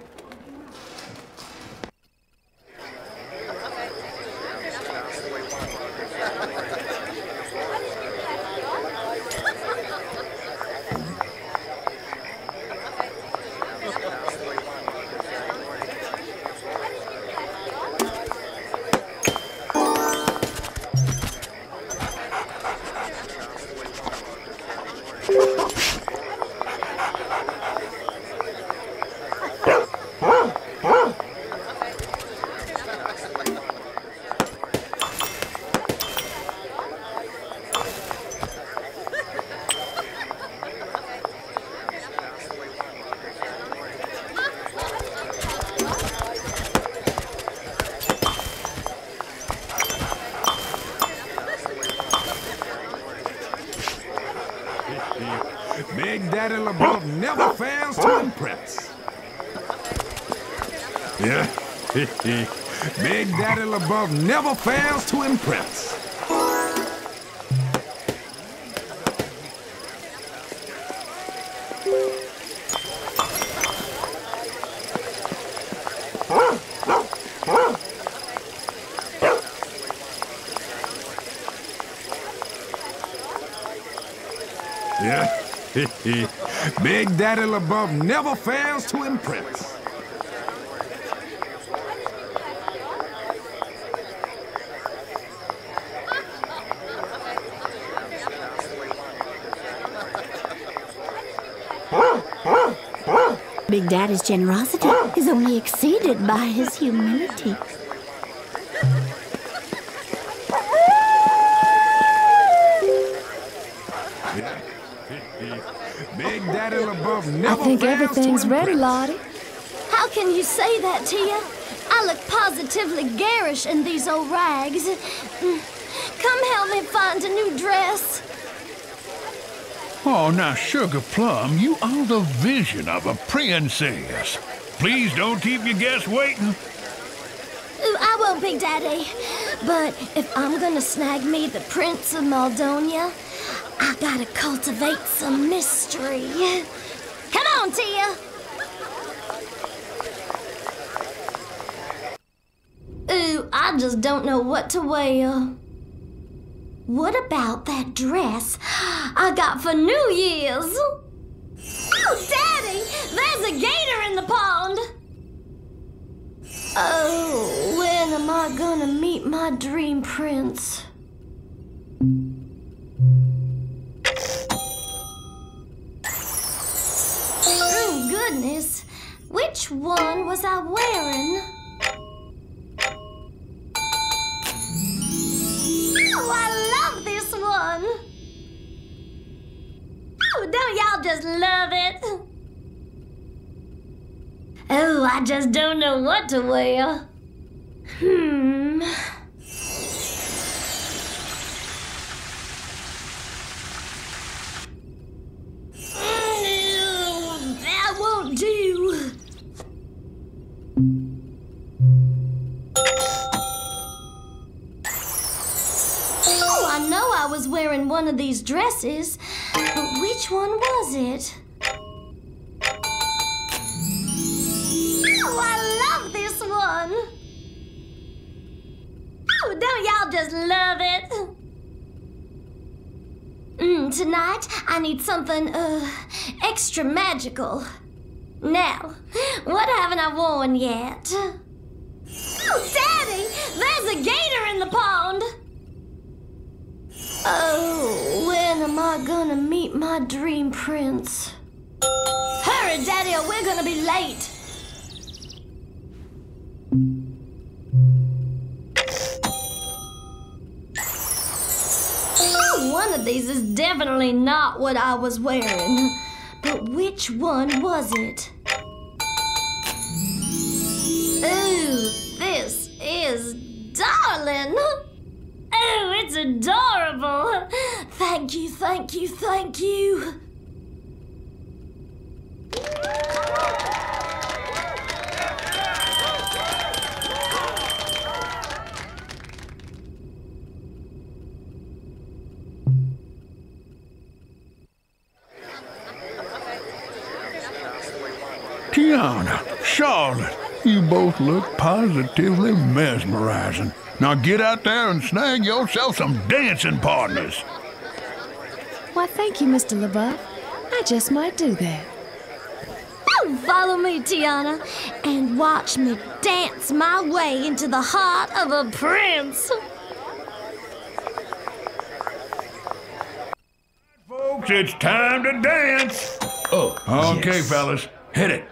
Big Daddy La Bouff never fails to impress. Yeah. Big Daddy La Bouff never fails to impress. Big Daddy's generosity is only exceeded by his humility. Big Daddy La Bouff I think everything's ready, impress. Lottie. How can you say that, Tia? I look positively garish in these old rags. Come help me find a new dress. Oh, now, Sugar Plum, you are the vision of a princess. Please don't keep your guests waiting. I won't, Big Daddy. But if I'm gonna snag me the Prince of Maldonia, I gotta cultivate some mystery. Come on, Tia. Ooh, I just don't know what to wear. What about that dress I got for New Year's? Oh, Daddy! There's a gator in the pond! Oh, when am I gonna meet my dream prince? Oh, goodness. Which one was I wearing? Oh, I love this one. Oh, don't y'all just love it? I just don't know what to wear. Hmm. No, that won't do. Oh, I know I was wearing one of these dresses, but which one was it? Just love it? Mm, tonight, I need something, uh, extra magical. Now, what haven't I worn yet? Oh, Daddy! There's a gator in the pond! Oh, when am I gonna meet my dream prince? Hurry, Daddy, or we're gonna be late! These is definitely not what I was wearing. But which one was it? Ooh, this is darling! Oh, it's adorable! Thank you, thank you, thank you! Both look positively mesmerizing. Now get out there and snag yourself some dancing partners. Why, thank you, Mr. La Bouff. I just might do that. Follow me, Tiana, and watch me dance my way into the heart of a prince. Folks, it's time to dance. Oh, Okay, yes. fellas, hit it.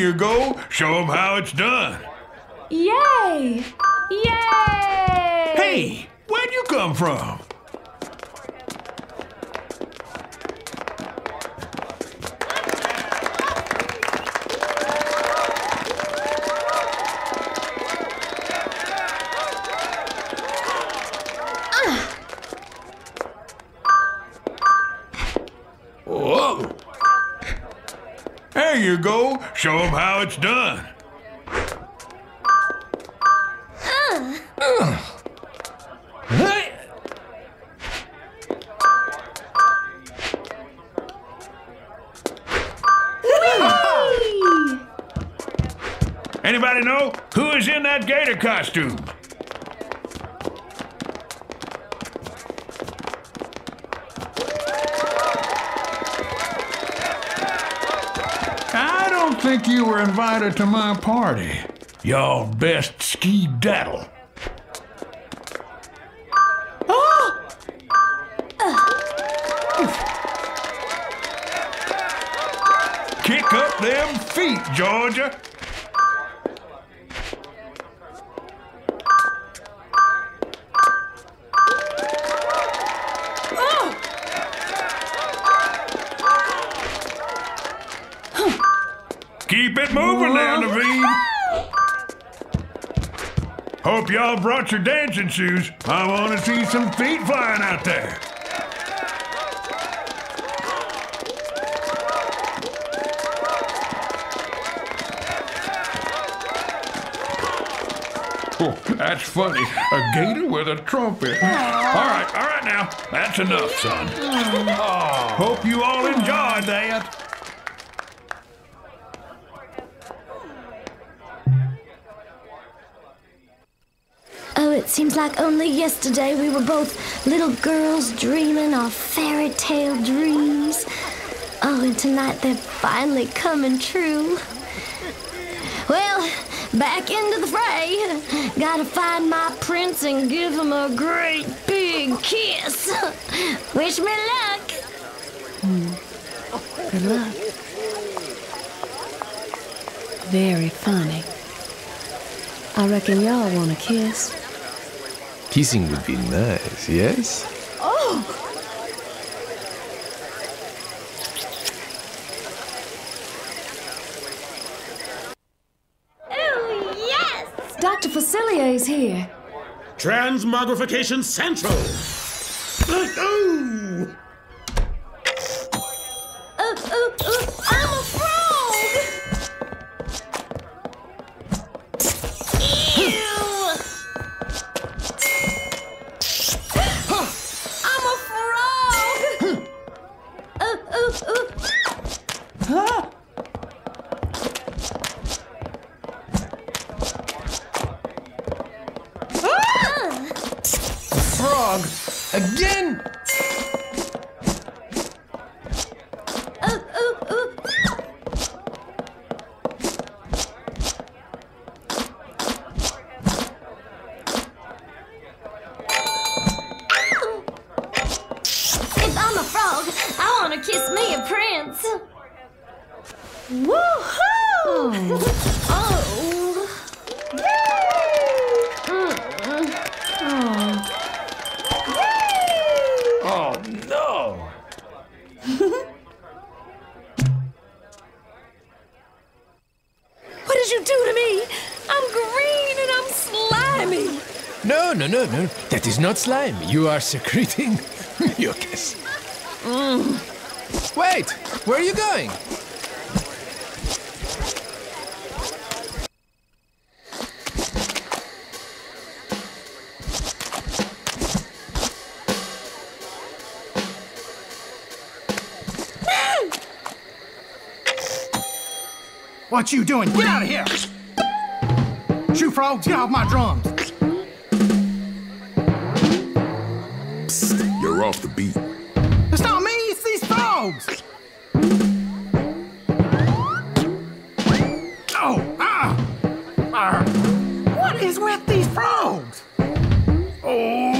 You go. Show them how it's done. Yay! Yay! Hey, where'd you come from? Show them how it's done. Hey! Anybody know who is in that gator costume? You were invited to my party. Y'all best ski daddle. Kick up them feet, Georgia. Hope y'all brought your dancing shoes. I want to see some feet flying out there. Oh, that's funny. A gator with a trumpet. All right, all right now. That's enough, son. Oh, hope you all enjoyed that. Seems like only yesterday we were both little girls dreaming our fairy tale dreams. Oh, and tonight they're finally coming true. Well, back into the fray. Gotta find my prince and give him a great big kiss. Wish me luck. Hmm. Good luck. Very funny. I reckon y'all want a kiss. Kissing would be nice, yes? Oh! Oh, yes! Dr. Facilier's here. Transmogrification Central! slime. You are secreting mucus. Mm. Wait! Where are you going? What you doing? Get out of here! Shoo frogs, get off my drums! Is with these frogs? Oh!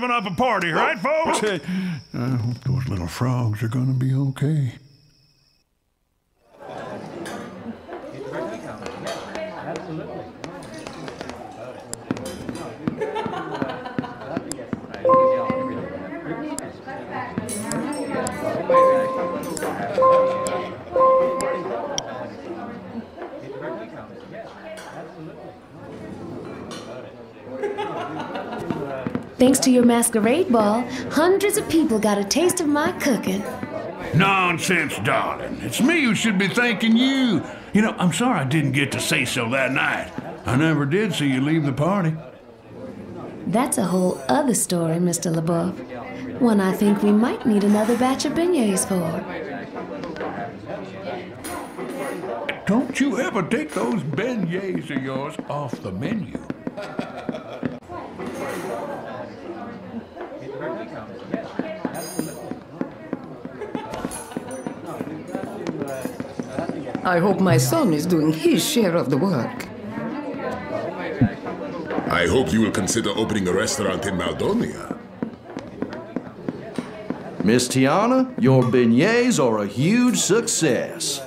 Liven up a party, right, folks? I hope uh, those little frogs are gonna be okay. Masquerade ball, hundreds of people got a taste of my cooking. Nonsense, darling. It's me who should be thanking you. You know, I'm sorry I didn't get to say so that night. I never did see you leave the party. That's a whole other story, Mr. La Bouff. One I think we might need another batch of beignets for. Don't you ever take those beignets of yours off the menu. I hope my son is doing his share of the work. I hope you will consider opening a restaurant in Maldonia. Miss Tiana, your beignets are a huge success.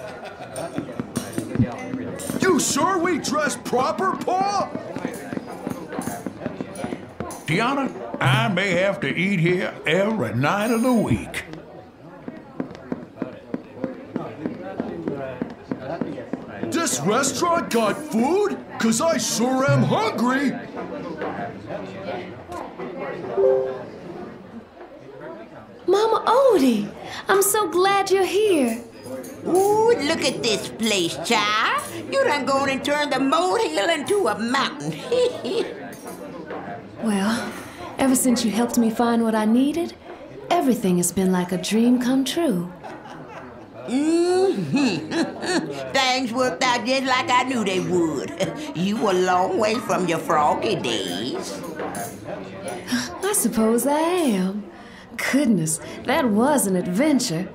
You sure we dressed proper, Paul? Tiana, I may have to eat here every night of the week. This restaurant got food? Cause I sure am hungry. Mama Odie, I'm so glad you're here. Ooh, look at this place, child. You done gone and turned the molehill into a mountain. Well, ever since you helped me find what I needed, everything has been like a dream come true. Mm-hmm. Things worked out just like I knew they would. You were a long way from your froggy days. I suppose I am. Goodness, that was an adventure.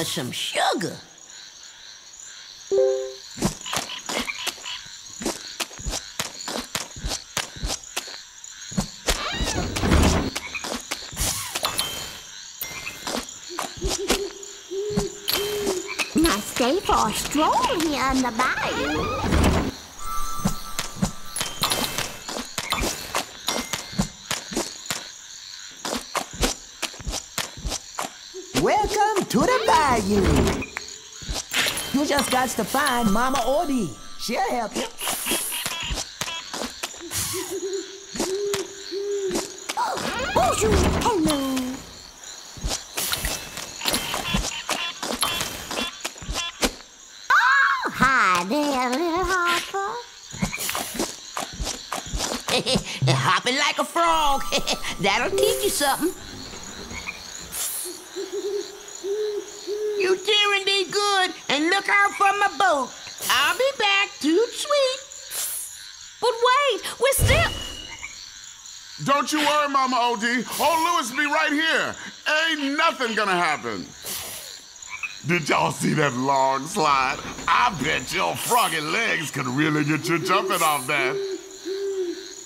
Mama some sugar. Day for a stroll here in the bayou. Welcome to the bayou. You just got to find Mama Odie. She'll help you. Oh, Bonjour, hello. Oh, hi there, little hopper. Hopping like a frog. That'll teach you something. You tearing thee good and look out for my boat. I'll be back too sweet. But wait, we're still. Don't you worry, Mama Odie. Old Louis be right here. Ain't nothing gonna happen. Did y'all see that long slide? I bet your froggy legs could really get you jumping off that.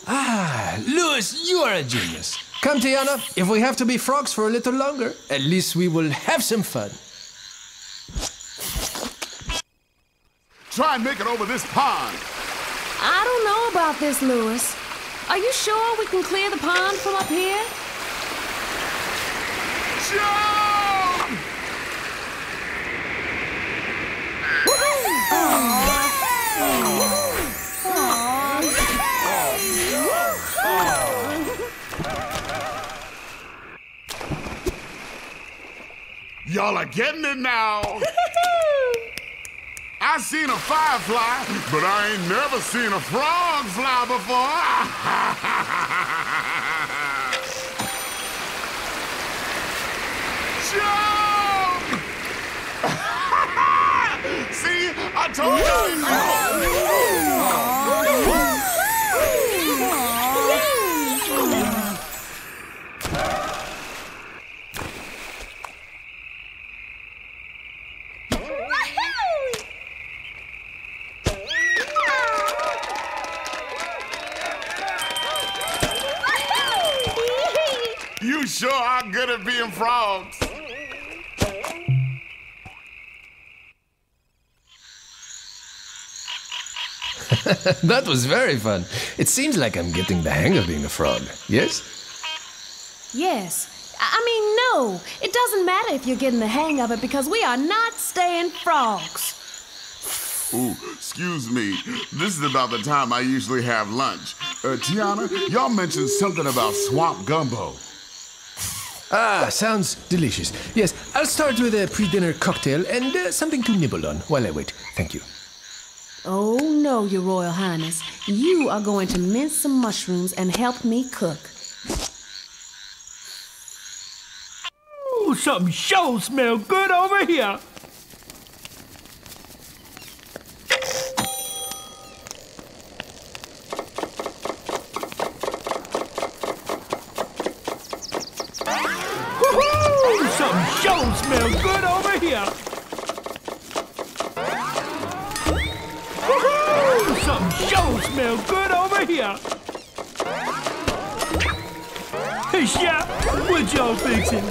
Ah, Louis, you are a genius. Come, Tiana. If we have to be frogs for a little longer, at least we will have some fun. Try and make it over this pond. I don't know about this, Louis. Are you sure we can clear the pond from up here? Jump! Y'all are getting it now. I seen a firefly, but I ain't never seen a frog fly before. Jump! See, I told you. Frogs. that was very fun. It seems like I'm getting the hang of being a frog. Yes? Yes. I I mean, no. It doesn't matter if you're getting the hang of it because we are not staying frogs. Ooh, excuse me. This is about the time I usually have lunch. Uh, Tiana, y'all mentioned something about swamp gumbo. Ah, sounds delicious. Yes, I'll start with a pre dinner cocktail and uh, something to nibble on while I wait. Thank you. Oh, no, Your Royal Highness. You are going to mince some mushrooms and help me cook. Ooh, something sure smell good over here. Y'all fixing?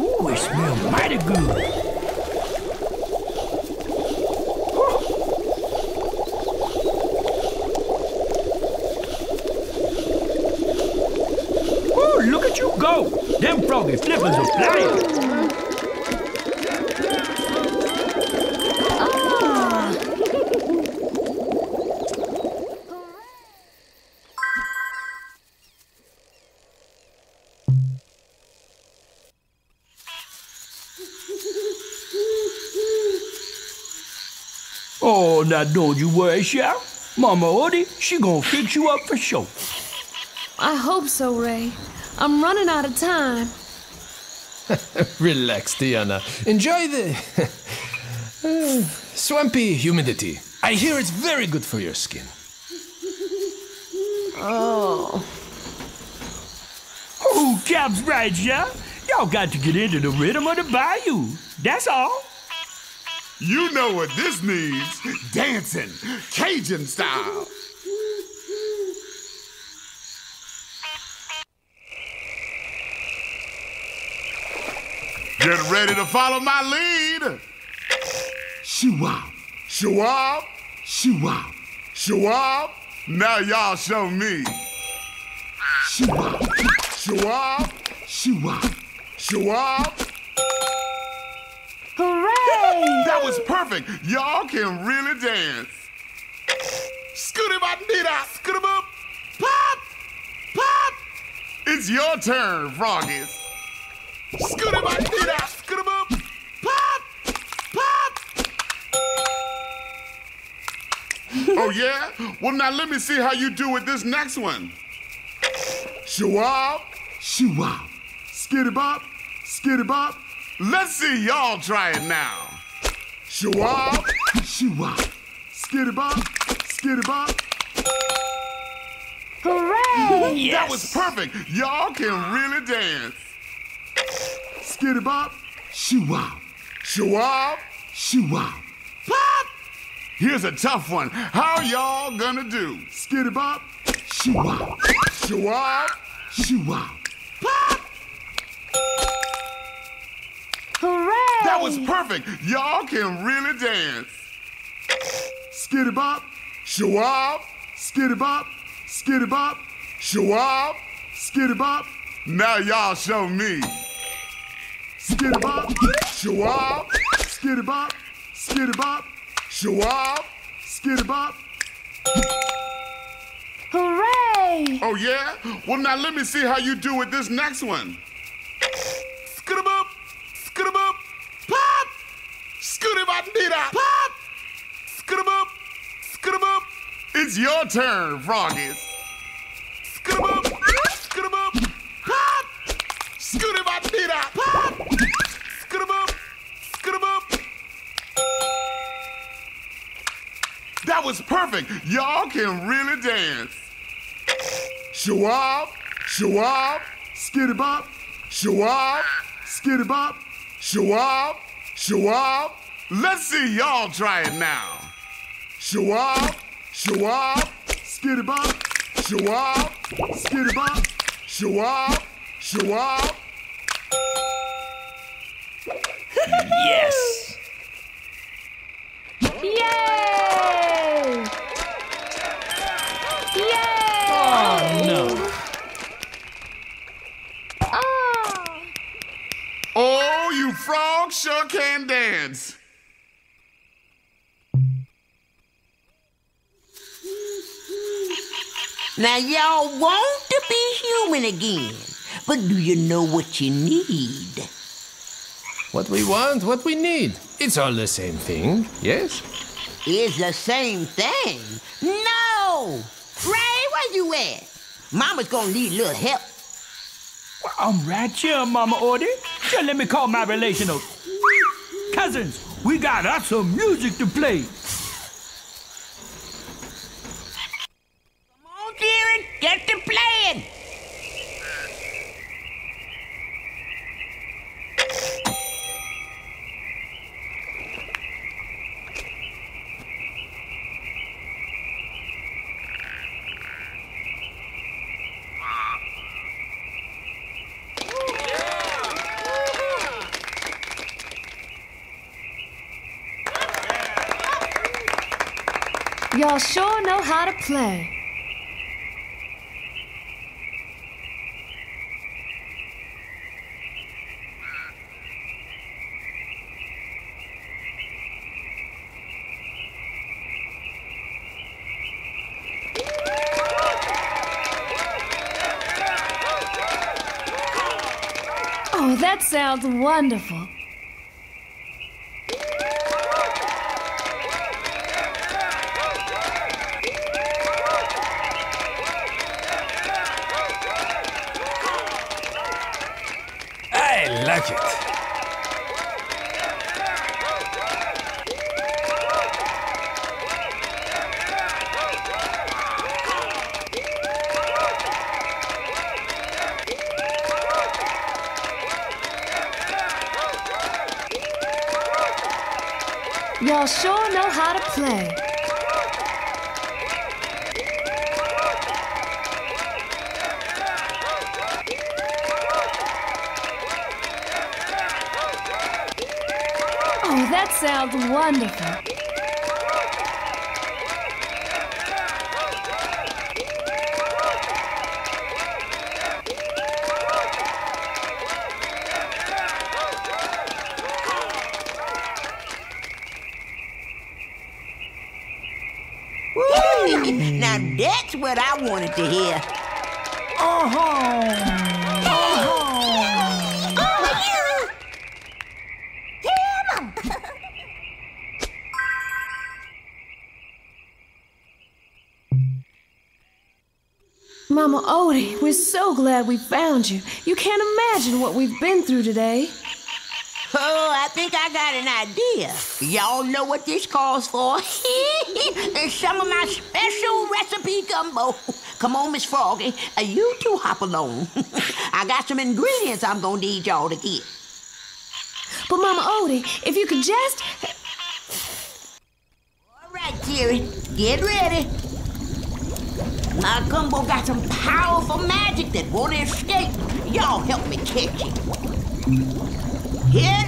Ooh, it smells mighty good. Ooh, look at you go! Them froggy flippers are flying. Now don't you worry, Chef. Mama Odie, she gonna fix you up for sure. I hope so, Ray. I'm running out of time. Relax, Tiana. Enjoy the uh, swampy humidity. I hear it's very good for your skin. Oh. Oh, Cap's right, Chef. Y'all got to get into the rhythm of the bayou. That's all. You know what this needs dancing, Cajun style. Get ready to follow my lead. Shoo-wop, shoo-wop, shoo-wop, shoo-wop. Now y'all show me. Shoo-wop, shoo-wop, shoo-wop, shoo-wop. Hooray! That was perfect. Y'all can really dance. Scooty bandita, scooty boop, pop, pop. It's your turn, froggies. Scooty bandita, scooty boop, pop, pop. oh yeah? Well now let me see how you do with this next one. Shoo-wop, shoo-wop, skitty bop, skitty bop. Let's see y'all try it now. Shoo-wop, shoo-wop, skitty bop, skitty bop. Hooray! yes. That was perfect. Y'all can really dance. Skitty bop, shoo-wop, shoo-wop, shoo-wop. Pop! Here's a tough one. How y'all gonna do? Skitty bop, Shoo-wop. Shoo-wop. Shoo-wop. Pop! Hooray! That was perfect. Y'all can really dance. Skitty bop, shoo-wop, skitty bop, skitty bop, shoo-wop, skitty bop. Now y'all show me. Skitty bop, shoo-wop, skitty bop, skitty bop, shoo-wop, skitty bop. Hooray! Oh yeah? Well now let me see how you do with this next one. Skitty bop, skitty bop, pop, dee-da, pop, skitty bop. It's your turn, Froggies. Skitty bop, pop, dee-da, pop, skitty bop. That was perfect. Y'all can really dance. Shoo-wop, shoo-wop, skitty bop, shoo-wop, skitty bop, shoo-wop, shoo-wop. Let's see y'all try it now. Shoo-wop, shoo-wop, skitty bop, shoo-wop, skitty bop, shoo-wop, shoo-wop. yes! Yay! Yay! Oh, no. Oh! Oh, you frogs sure can dance. Now, y'all want to be human again, but do you know what you need? What we want, what we need. It's all the same thing, yes? It's the same thing. No! Ray, where you at? Mama's gonna need a little help. I'm right here, Mama Odie. Just let me call my relational. Cousins, we got us some music to play. Come get to playing. Y'all sure know how to play. Oh, sounds wonderful. I like it. Y'all sure know how to play. Oh, that sounds wonderful. Woo! now that's what I to hear. Uh-huh. Mama Odie, we're so glad we found you. You can't imagine what we've been through today. Oh, I think I got an idea. Y'all know what this calls for? it's some of my special recipe gumbo. Come on, Miss Froggy. Uh, you two hop along. I got some ingredients I'm gonna need y'all to get. But Mama Odie, if you could just. All right, Jerry, get ready. My gumbo got some powerful magic that won't escape. Y'all help me catch it. Here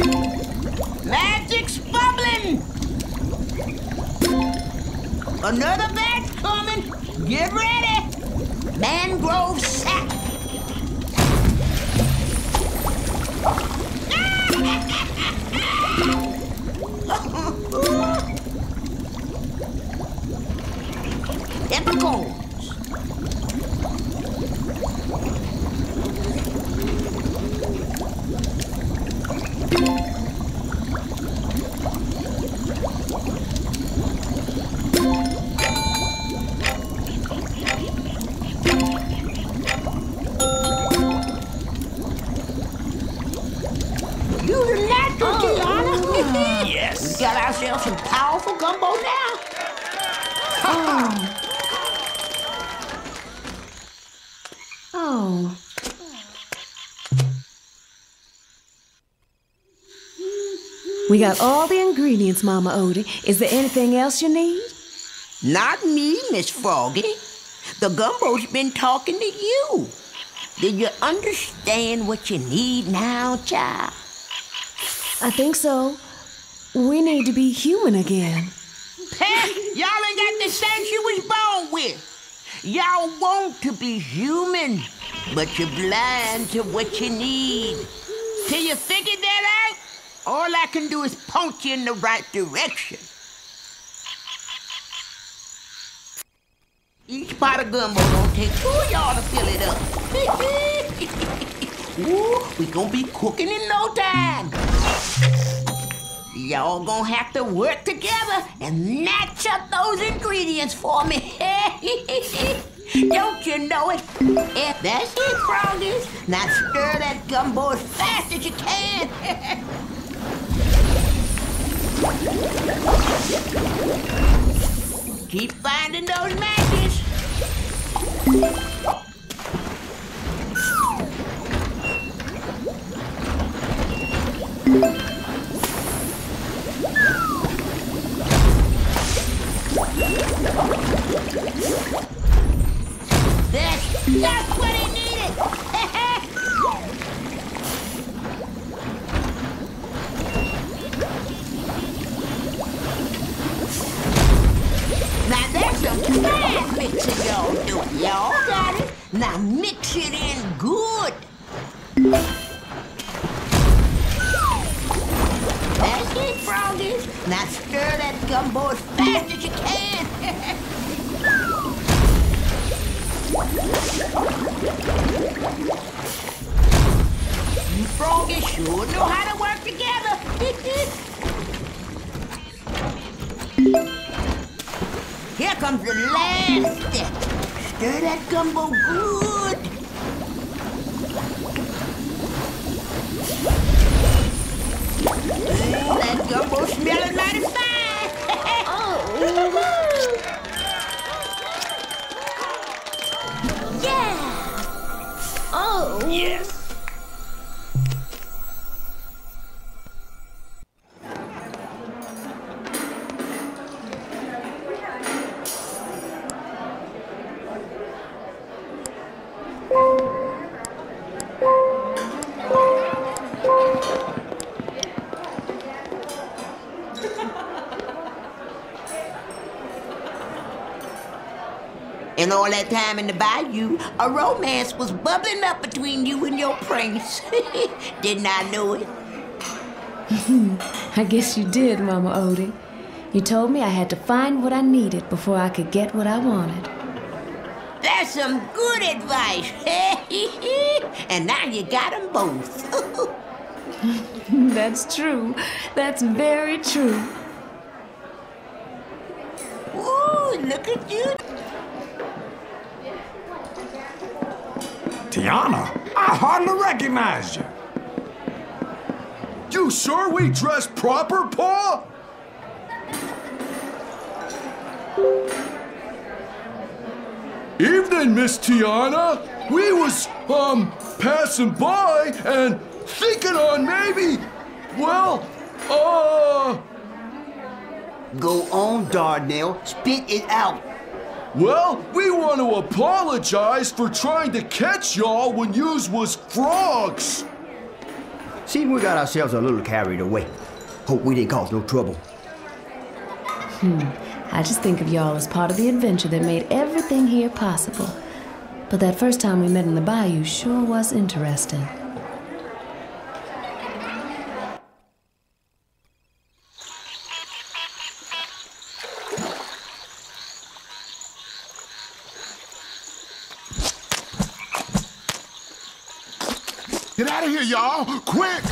Magic's bubbling. Another batch coming. Get ready. Mangrove sap. Peppercorns. got all the ingredients, Mama Odie. Is there anything else you need? Not me, Miss Froggy. The gumbo's been talking to you. Do you understand what you need now, child? I think so. We need to be human again. Hey, y'all ain't got the sense you was born with. Y'all want to be human, but you're blind to what you need. Till you figure that out, all I can do is point you in the right direction. Each pot of gumbo gonna take two of y'all to fill it up. Ooh, we gonna be cooking in no time. Y'all gonna have to work together and match up those ingredients for me. Don't you know it? If that's it, Froggies, now stir that gumbo as fast as you can. Keep finding those matches. That's just what he needed. now that's some fine mixing y'all do. Y'all got it. Now mix it in good. That's it, Froggies. Now stir that gumbo as fast as you can. You froggies sure know how to work together. Here comes the last step. Stir that gumbo good. That gumbo smelling mighty fine. oh. Yeah. Oh. Yes. And all that time in the bayou, a romance was bubbling up between you and your prince. Didn't I know it? I guess you did, Mama Odie. You told me I had to find what I needed before I could get what I wanted. That's some good advice. and now you got them both. That's true. That's very true. Ooh, look at you. Tiana, I hardly recognize you. You sure we dressed proper, Paul? Evening, Miss Tiana. We was, um, passing by and thinking on maybe, well, uh... Go on, Darnell. Spit it out. Well, we want to apologize for trying to catch y'all when yous was frogs. Seems we got ourselves a little carried away. Hope we didn't cause no trouble. Hmm. I just think of y'all as part of the adventure that made everything here possible. But that first time we met in the bayou sure was interesting. Y'all! Quick!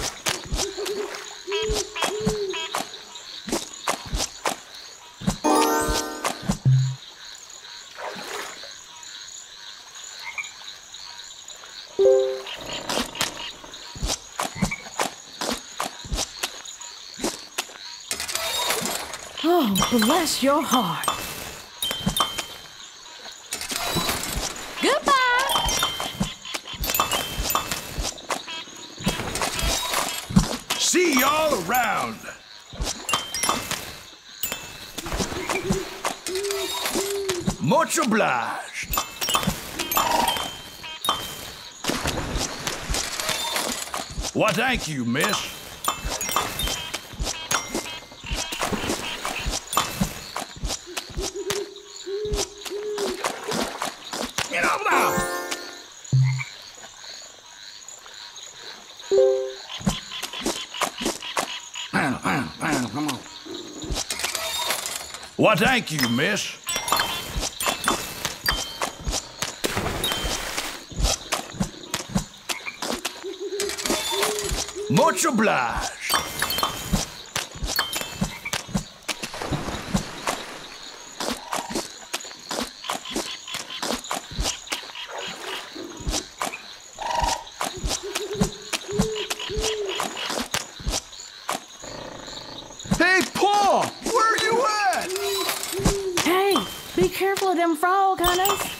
Oh, bless your heart. Much obliged. Why, thank you, miss. Get over. Why, thank you, miss. Much obliged. Hey, Pa! Where you at? Hey, be careful of them frog hunters.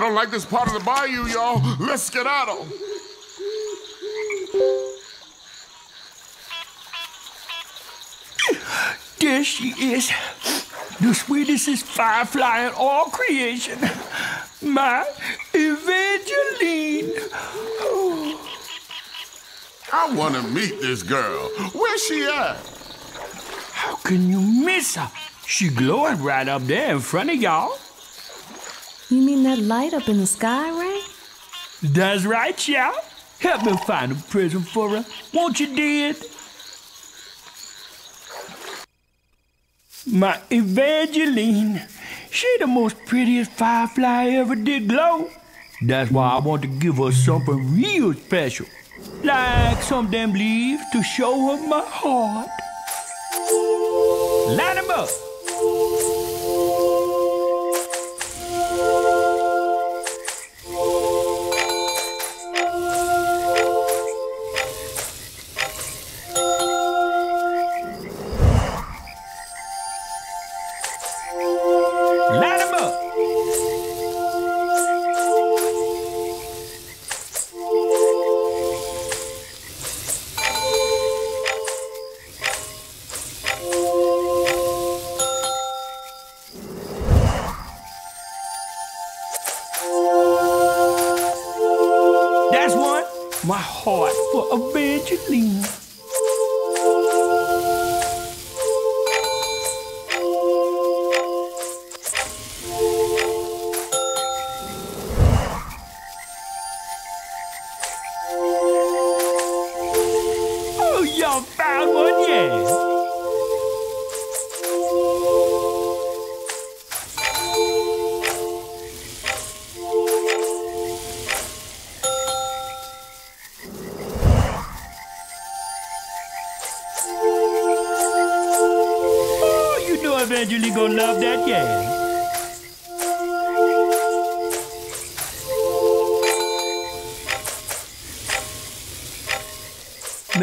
I, don't like this part of the bayou, y'all. Let's get out skedaddle. There she is. The sweetest firefly in all creation. My Evangeline. Oh. I want to meet this girl. Where's she at? How can you miss her? She glowing right up there in front of y'all. You mean that light up in the sky, Ray? That's right, y'all. Help me find a present for her. Won't you, Dad? My Evangeline. She the most prettiest firefly ever did glow. That's why I want to give her something real special. Like some damn leaves to show her my heart. Line 'em up.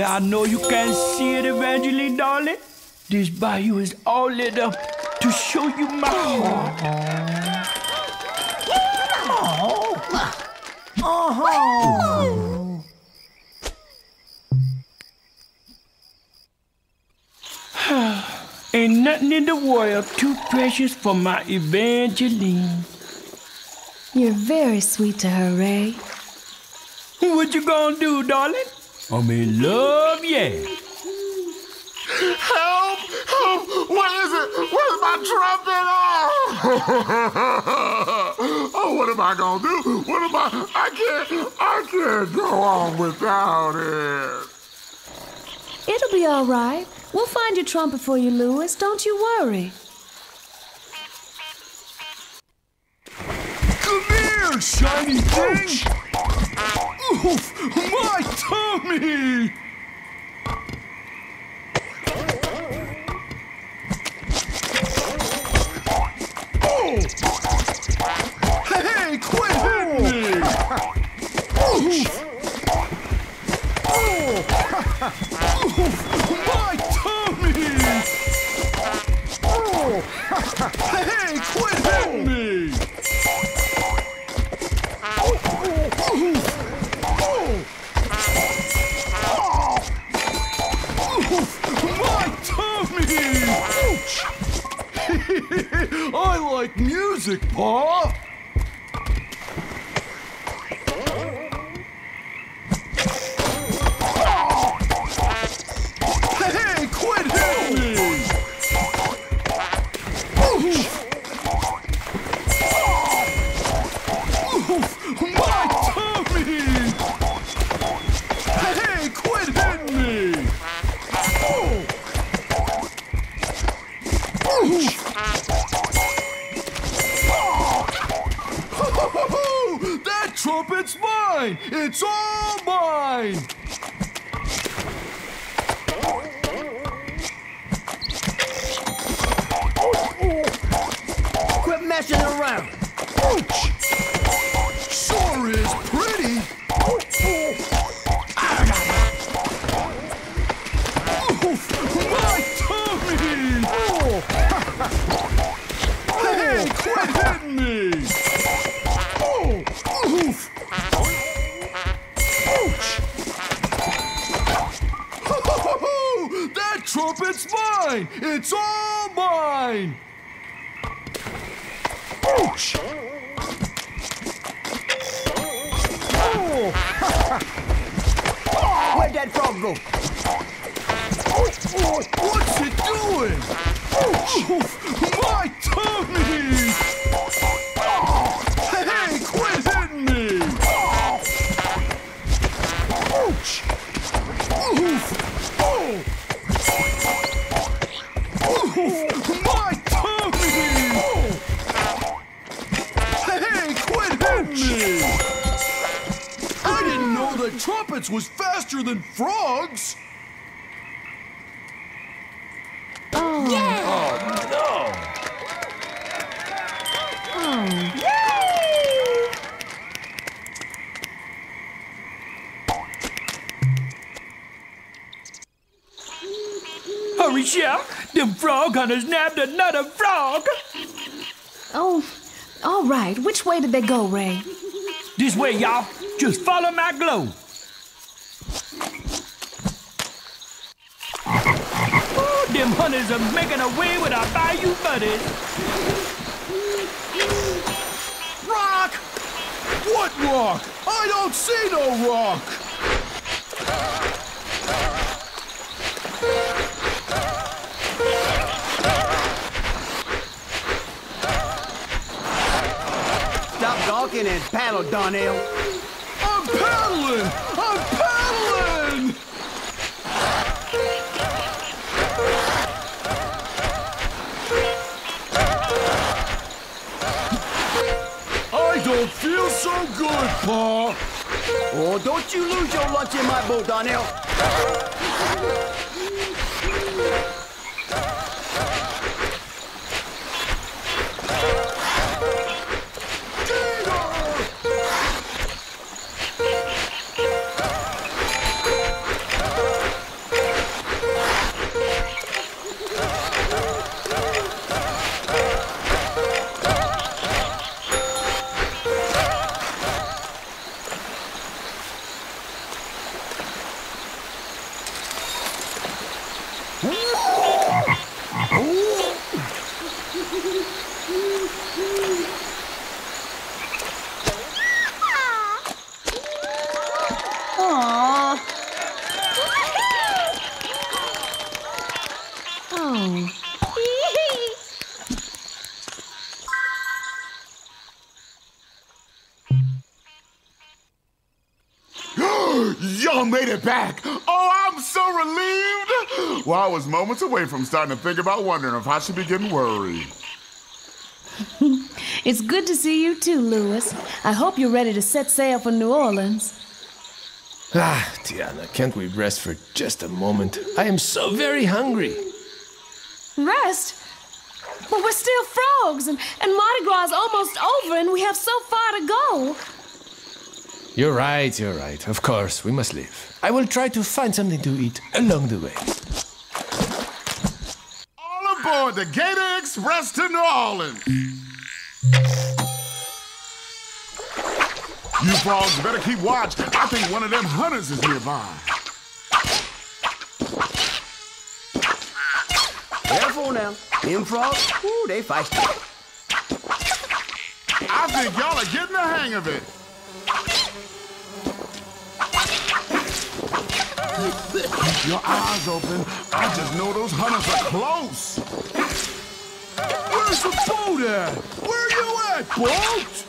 I know you can't see it, Evangeline, darling. This bayou is all lit up to show you my heart. Uh-huh. Ain't nothing in the world too precious for my Evangeline. You're very sweet to her, Ray. What you gonna do, darling? I'm in love, yeah. Help! Help! What is it? Where's my trumpet? Oh! oh, what am I gonna do? What am I? I can't. I can't go on without it. It'll be all right. We'll find your trumpet for you, Louis. Don't you worry. Come here, shiny thing! Oof, my tummy! Oh! Hey, quit hitting me! Oof! Oh! Oof, my tummy! Oh! Hey, quit way did they go, Ray? This way, y'all. Just follow my glow. Ooh, them hunters are making away with our bayou buddies. Rock! What rock? I don't see no rock! in and paddle, Darnell. I'm paddling! I'm paddling! I don't feel so good, Pa. Oh, don't you lose your lunch in my boat, Darnell. Was moments away from starting to think about wondering if I should be getting worried. It's good to see you too, Louis. I hope you're ready to set sail for New Orleans. Ah, Tiana, can't we rest for just a moment? I am so very hungry. Rest? But we're still frogs, and, and Mardi Gras is almost over, and we have so far to go. You're right, you're right. Of course, we must leave. I will try to find something to eat along the way. Aboard the Gator Express to New Orleans. You frogs better keep watch. I think one of them hunters is nearby. Careful now. Them frogs, ooh, they feisty. I think y'all are getting the hang of it. Keep your eyes open. I just know those hunters are close. Where's the boat at? Where you at, boat?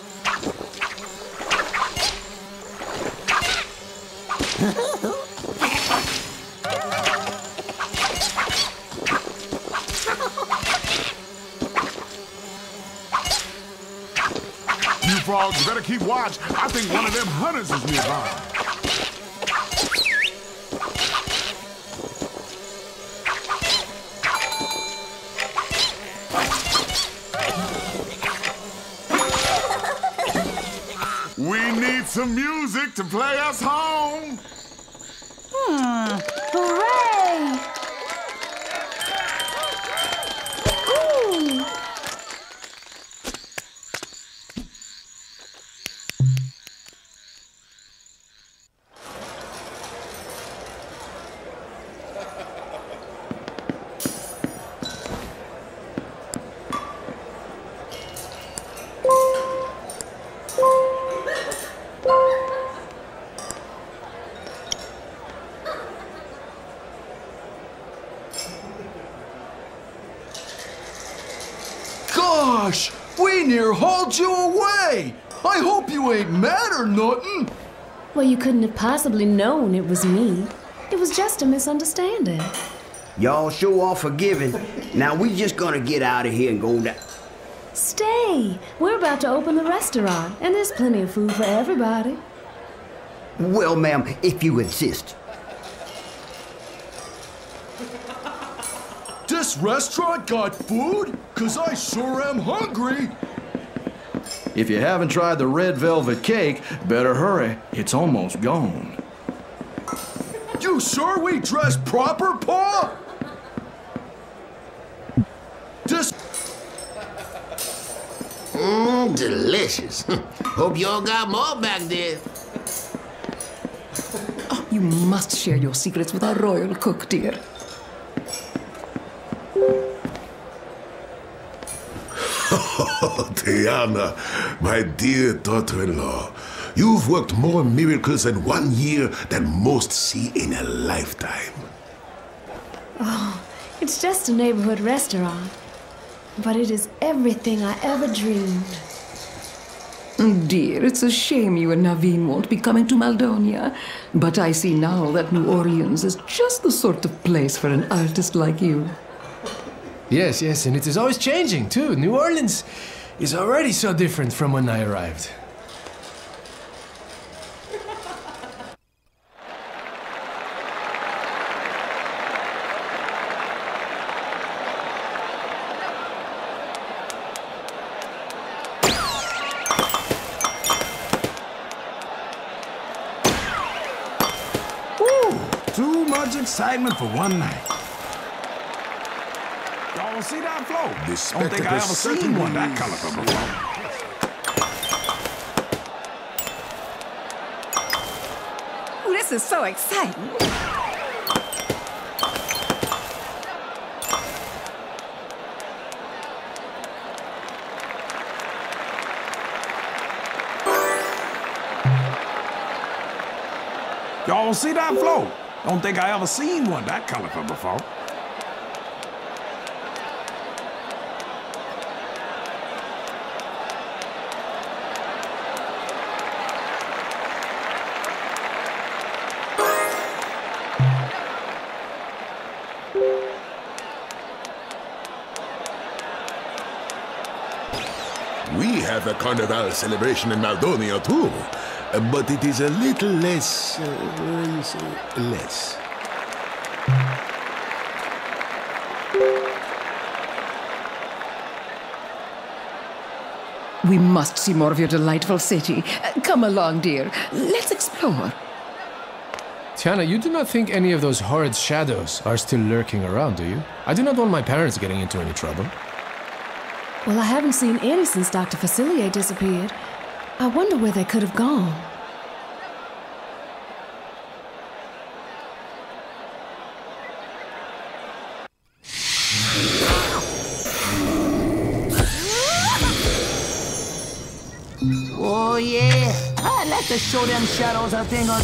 You frogs better keep watch. I think one of them hunters is nearby. Some music to play us home. Hmm. Well, you couldn't have possibly known it was me. It was just a misunderstanding. Y'all sure are forgiving. Now we just gonna get out of here and go down. Stay. We're about to open the restaurant, and there's plenty of food for everybody. Well, ma'am, if you insist. This restaurant got food? Cause I sure am hungry. If you haven't tried the red velvet cake, better hurry. It's almost gone. You sure we dressed proper, Paul? This Mmm, delicious. Hope y'all got more back there. Oh, you must share your secrets with our royal cook, dear. Oh, Tiana, my dear daughter-in-law, you've worked more miracles in one year than most see in a lifetime. Oh, it's just a neighborhood restaurant. But it is everything I ever dreamed. Dear, it's a shame you and Naveen won't be coming to Maldonia. But I see now that New Orleans is just the sort of place for an artist like you. Yes, yes, and it is always changing too. New Orleans is already so different from when I arrived. Too much excitement for one night. Y'all see that float? This Don't think I ever seen one that certainly caliber before. Ooh, this is so exciting. Y'all see that flow? Don't think I ever seen one that colorful before. We have a carnival celebration in Maldonia too, but it is a little less. Uh, you say? Less. We must see more of your delightful city. Uh, Come along, dear. Let's explore. Tiana, you do not think any of those horrid shadows are still lurking around, do you? I do not want my parents getting into any trouble. Well, I haven't seen any since Dr. Facilier disappeared. I wonder where they could have gone. Oh, yeah. I'd like to show them shadows a thing or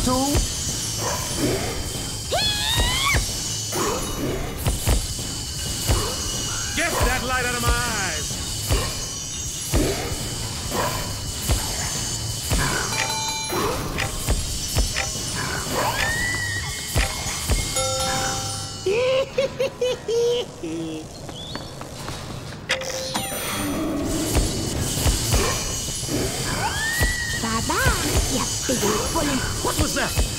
two. Bully. What was that?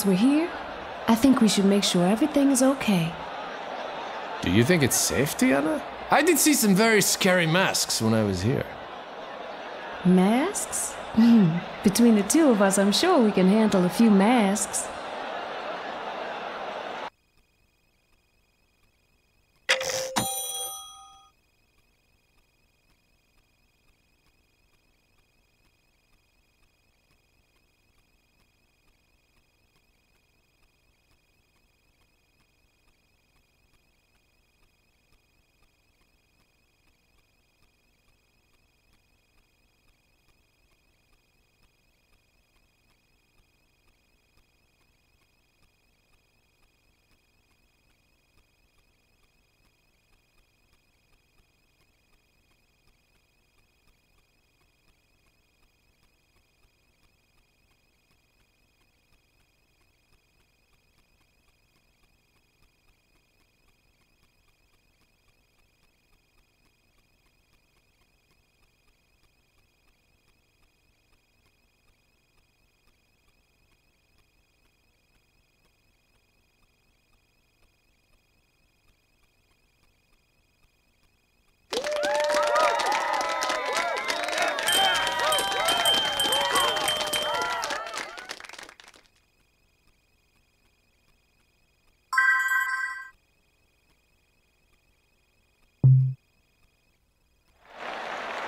Since we're here, I think we should make sure everything is okay. Do you think it's safe, Tiana? I did see some very scary masks when I was here. Masks? Hmm. Between the two of us, I'm sure we can handle a few masks.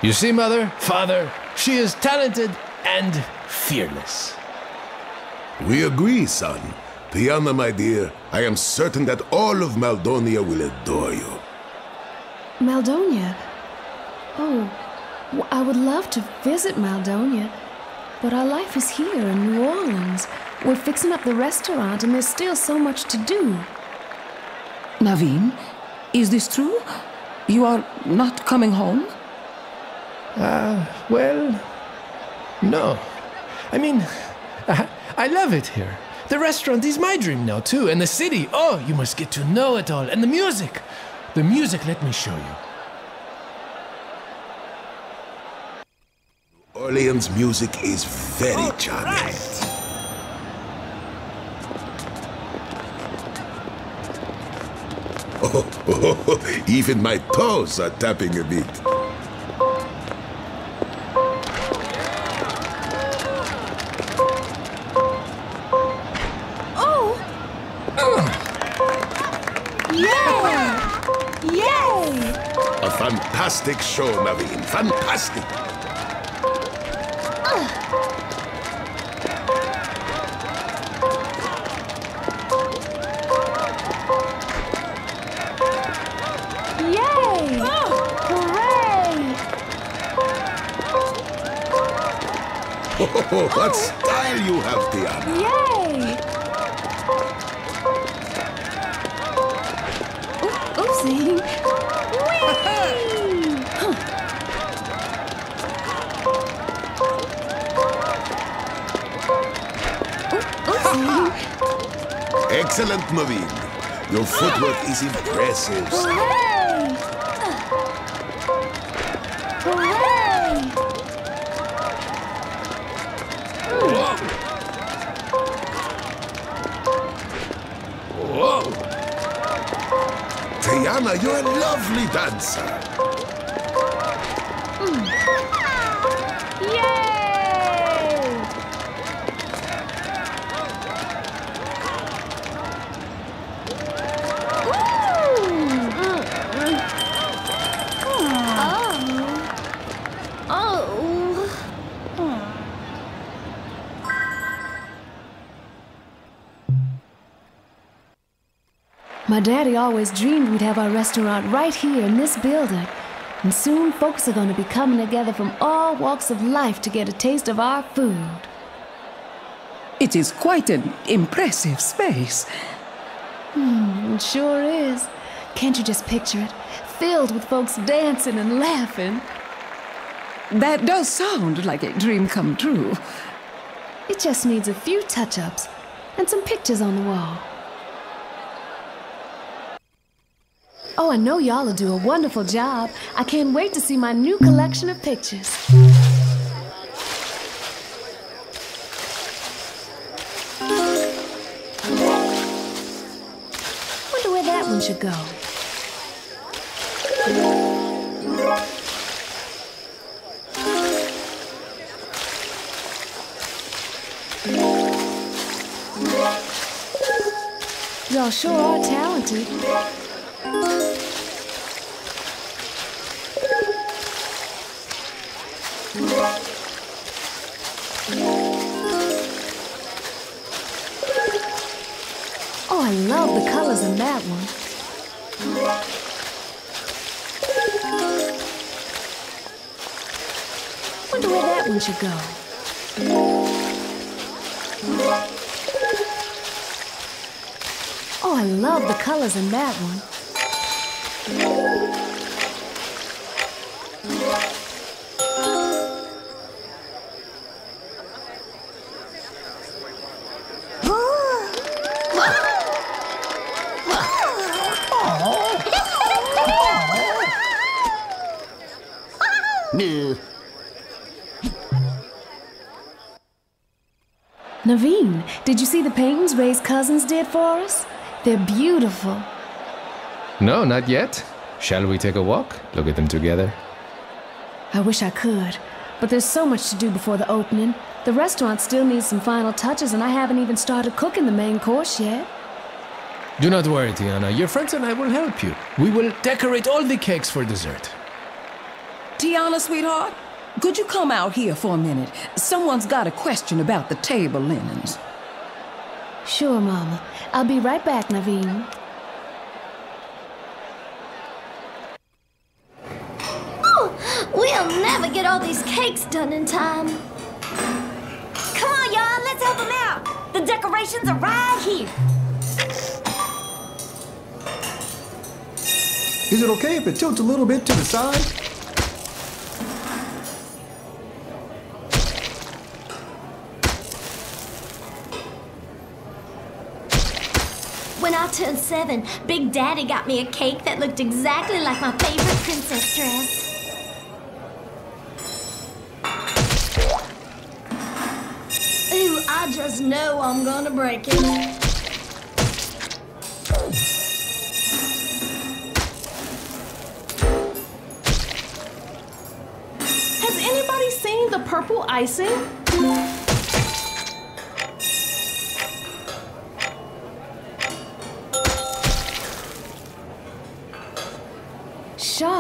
You see, Mother, Father, she is talented and fearless. We agree, son. Tiana, my dear, I am certain that all of Maldonia will adore you. Maldonia. Oh, I would love to visit Maldonia, but our life is here in New Orleans. We're fixing up the restaurant, and there's still so much to do. Naveen, is this true? You are not coming home? Uh, well, no. I mean, I, I love it here. The restaurant is my dream now, too, and the city. Oh, you must get to know it all. And the music. The music, let me show you. Orleans music is very charming. Oh, oh, oh, even my toes are tapping a bit. Yay! Yay! A fantastic show, Naveen. Fantastic. Yay! Hooray! Oh, what style you have, Tiana. Yay! Excellent, Naveen. Your footwork is impressive. Hooray! Hooray! Whoa. Tiana, you're a lovely dancer. Daddy always dreamed we'd have our restaurant right here in this building. And soon folks are going to be coming together from all walks of life to get a taste of our food. It is quite an impressive space. Hmm, it sure is. Can't you just picture it? Filled with folks dancing and laughing. That does sound like a dream come true. It just needs a few touch ups and some pictures on the wall. Oh, I know y'all will do a wonderful job. I can't wait to see my new collection of pictures. Wonder where that one should go. Y'all sure are talented. One go. Oh, I love the colors in that one. Naveen, did you see the paintings Ray's cousins did for us? They're beautiful. No, not yet. Shall we take a walk? Look at them together. I wish I could, but there's so much to do before the opening. The restaurant still needs some final touches, and I haven't even started cooking the main course yet. Do not worry, Tiana. Your friends and I will help you. We will decorate all the cakes for dessert. Tiana, sweetheart, could you come out here for a minute? Someone's got a question about the table linens. Sure, Mama. I'll be right back, Naveen. Oh, I'll never get all these cakes done in time. Come on, y'all, let's help him out. The decorations are right here. Is it okay if it tilts a little bit to the side? Turned seven, Big Daddy got me a cake that looked exactly like my favorite princess dress. Ooh, I just know I'm gonna break it. Has anybody seen the purple icing?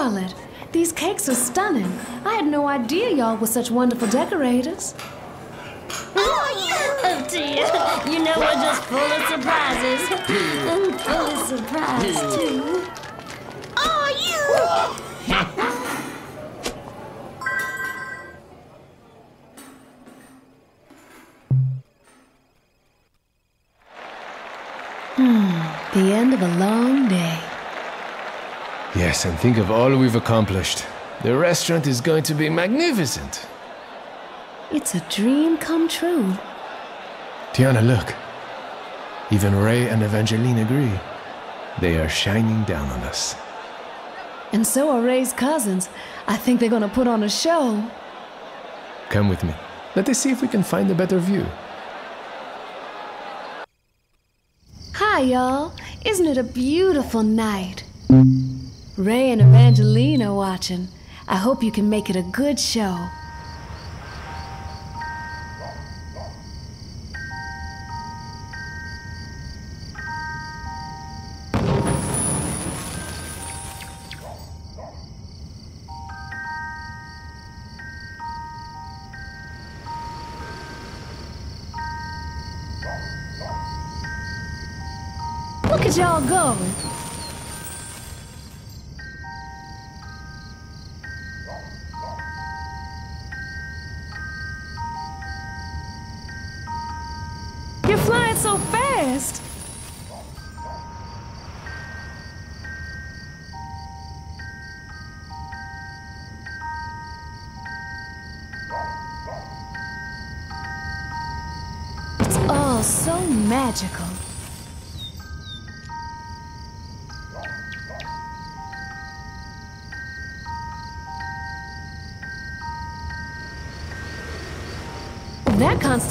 Charlotte, these cakes are stunning. I had no idea y'all were such wonderful decorators. Oh dear, you know we're just full of surprises. I'm full of surprise too. Oh, Hmm, the end of a long day. Yes, and think of all we've accomplished. The restaurant is going to be magnificent. It's a dream come true. Tiana, look. Even Ray and Evangeline agree. They are shining down on us. And so are Ray's cousins. I think they're gonna put on a show. Come with me. Let us see if we can find a better view. Hi, y'all. Isn't it a beautiful night? Ray and Evangeline are watching. I hope you can make it a good show. Look at y'all going.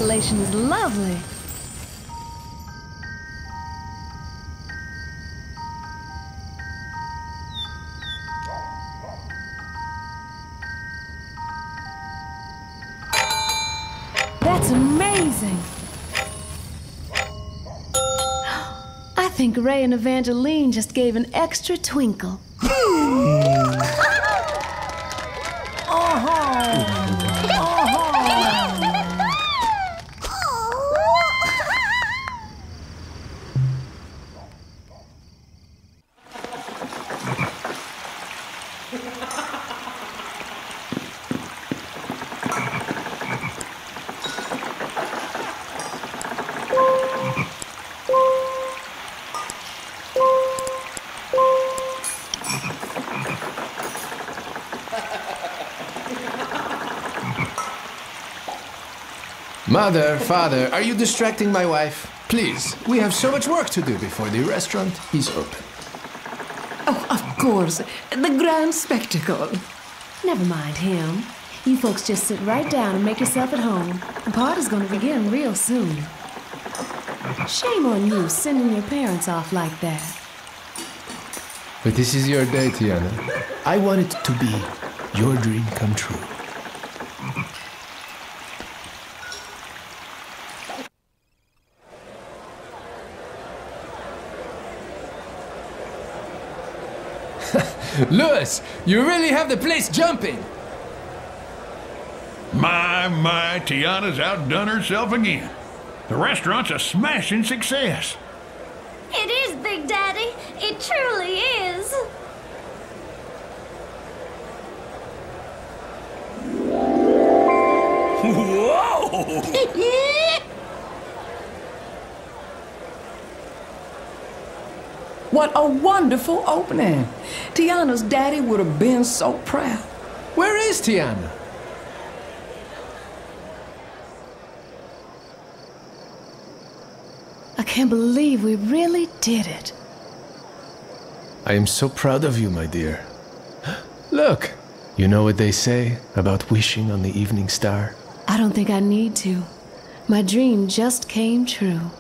That constellation is lovely. That's amazing. I think Ray and Evangeline just gave an extra twinkle. Mother, father, are you distracting my wife? Please, we have so much work to do before the restaurant is open. Oh, of course. The grand spectacle. Never mind him. You folks just sit right down and make yourself at home. The party's gonna begin real soon. Shame on you sending your parents off like that. But this is your day, Tiana. I want it to be your dream come true. Louis, you really have the place jumping. My, my, Tiana's outdone herself again. The restaurant's a smashing success. It is, Big Daddy. It truly is. Whoa! What a wonderful opening! Tiana's daddy would have been so proud. Where is Tiana? I can't believe we really did it. I am so proud of you, my dear. Look, you know what they say about wishing on the evening star? I don't think I need to. My dream just came true.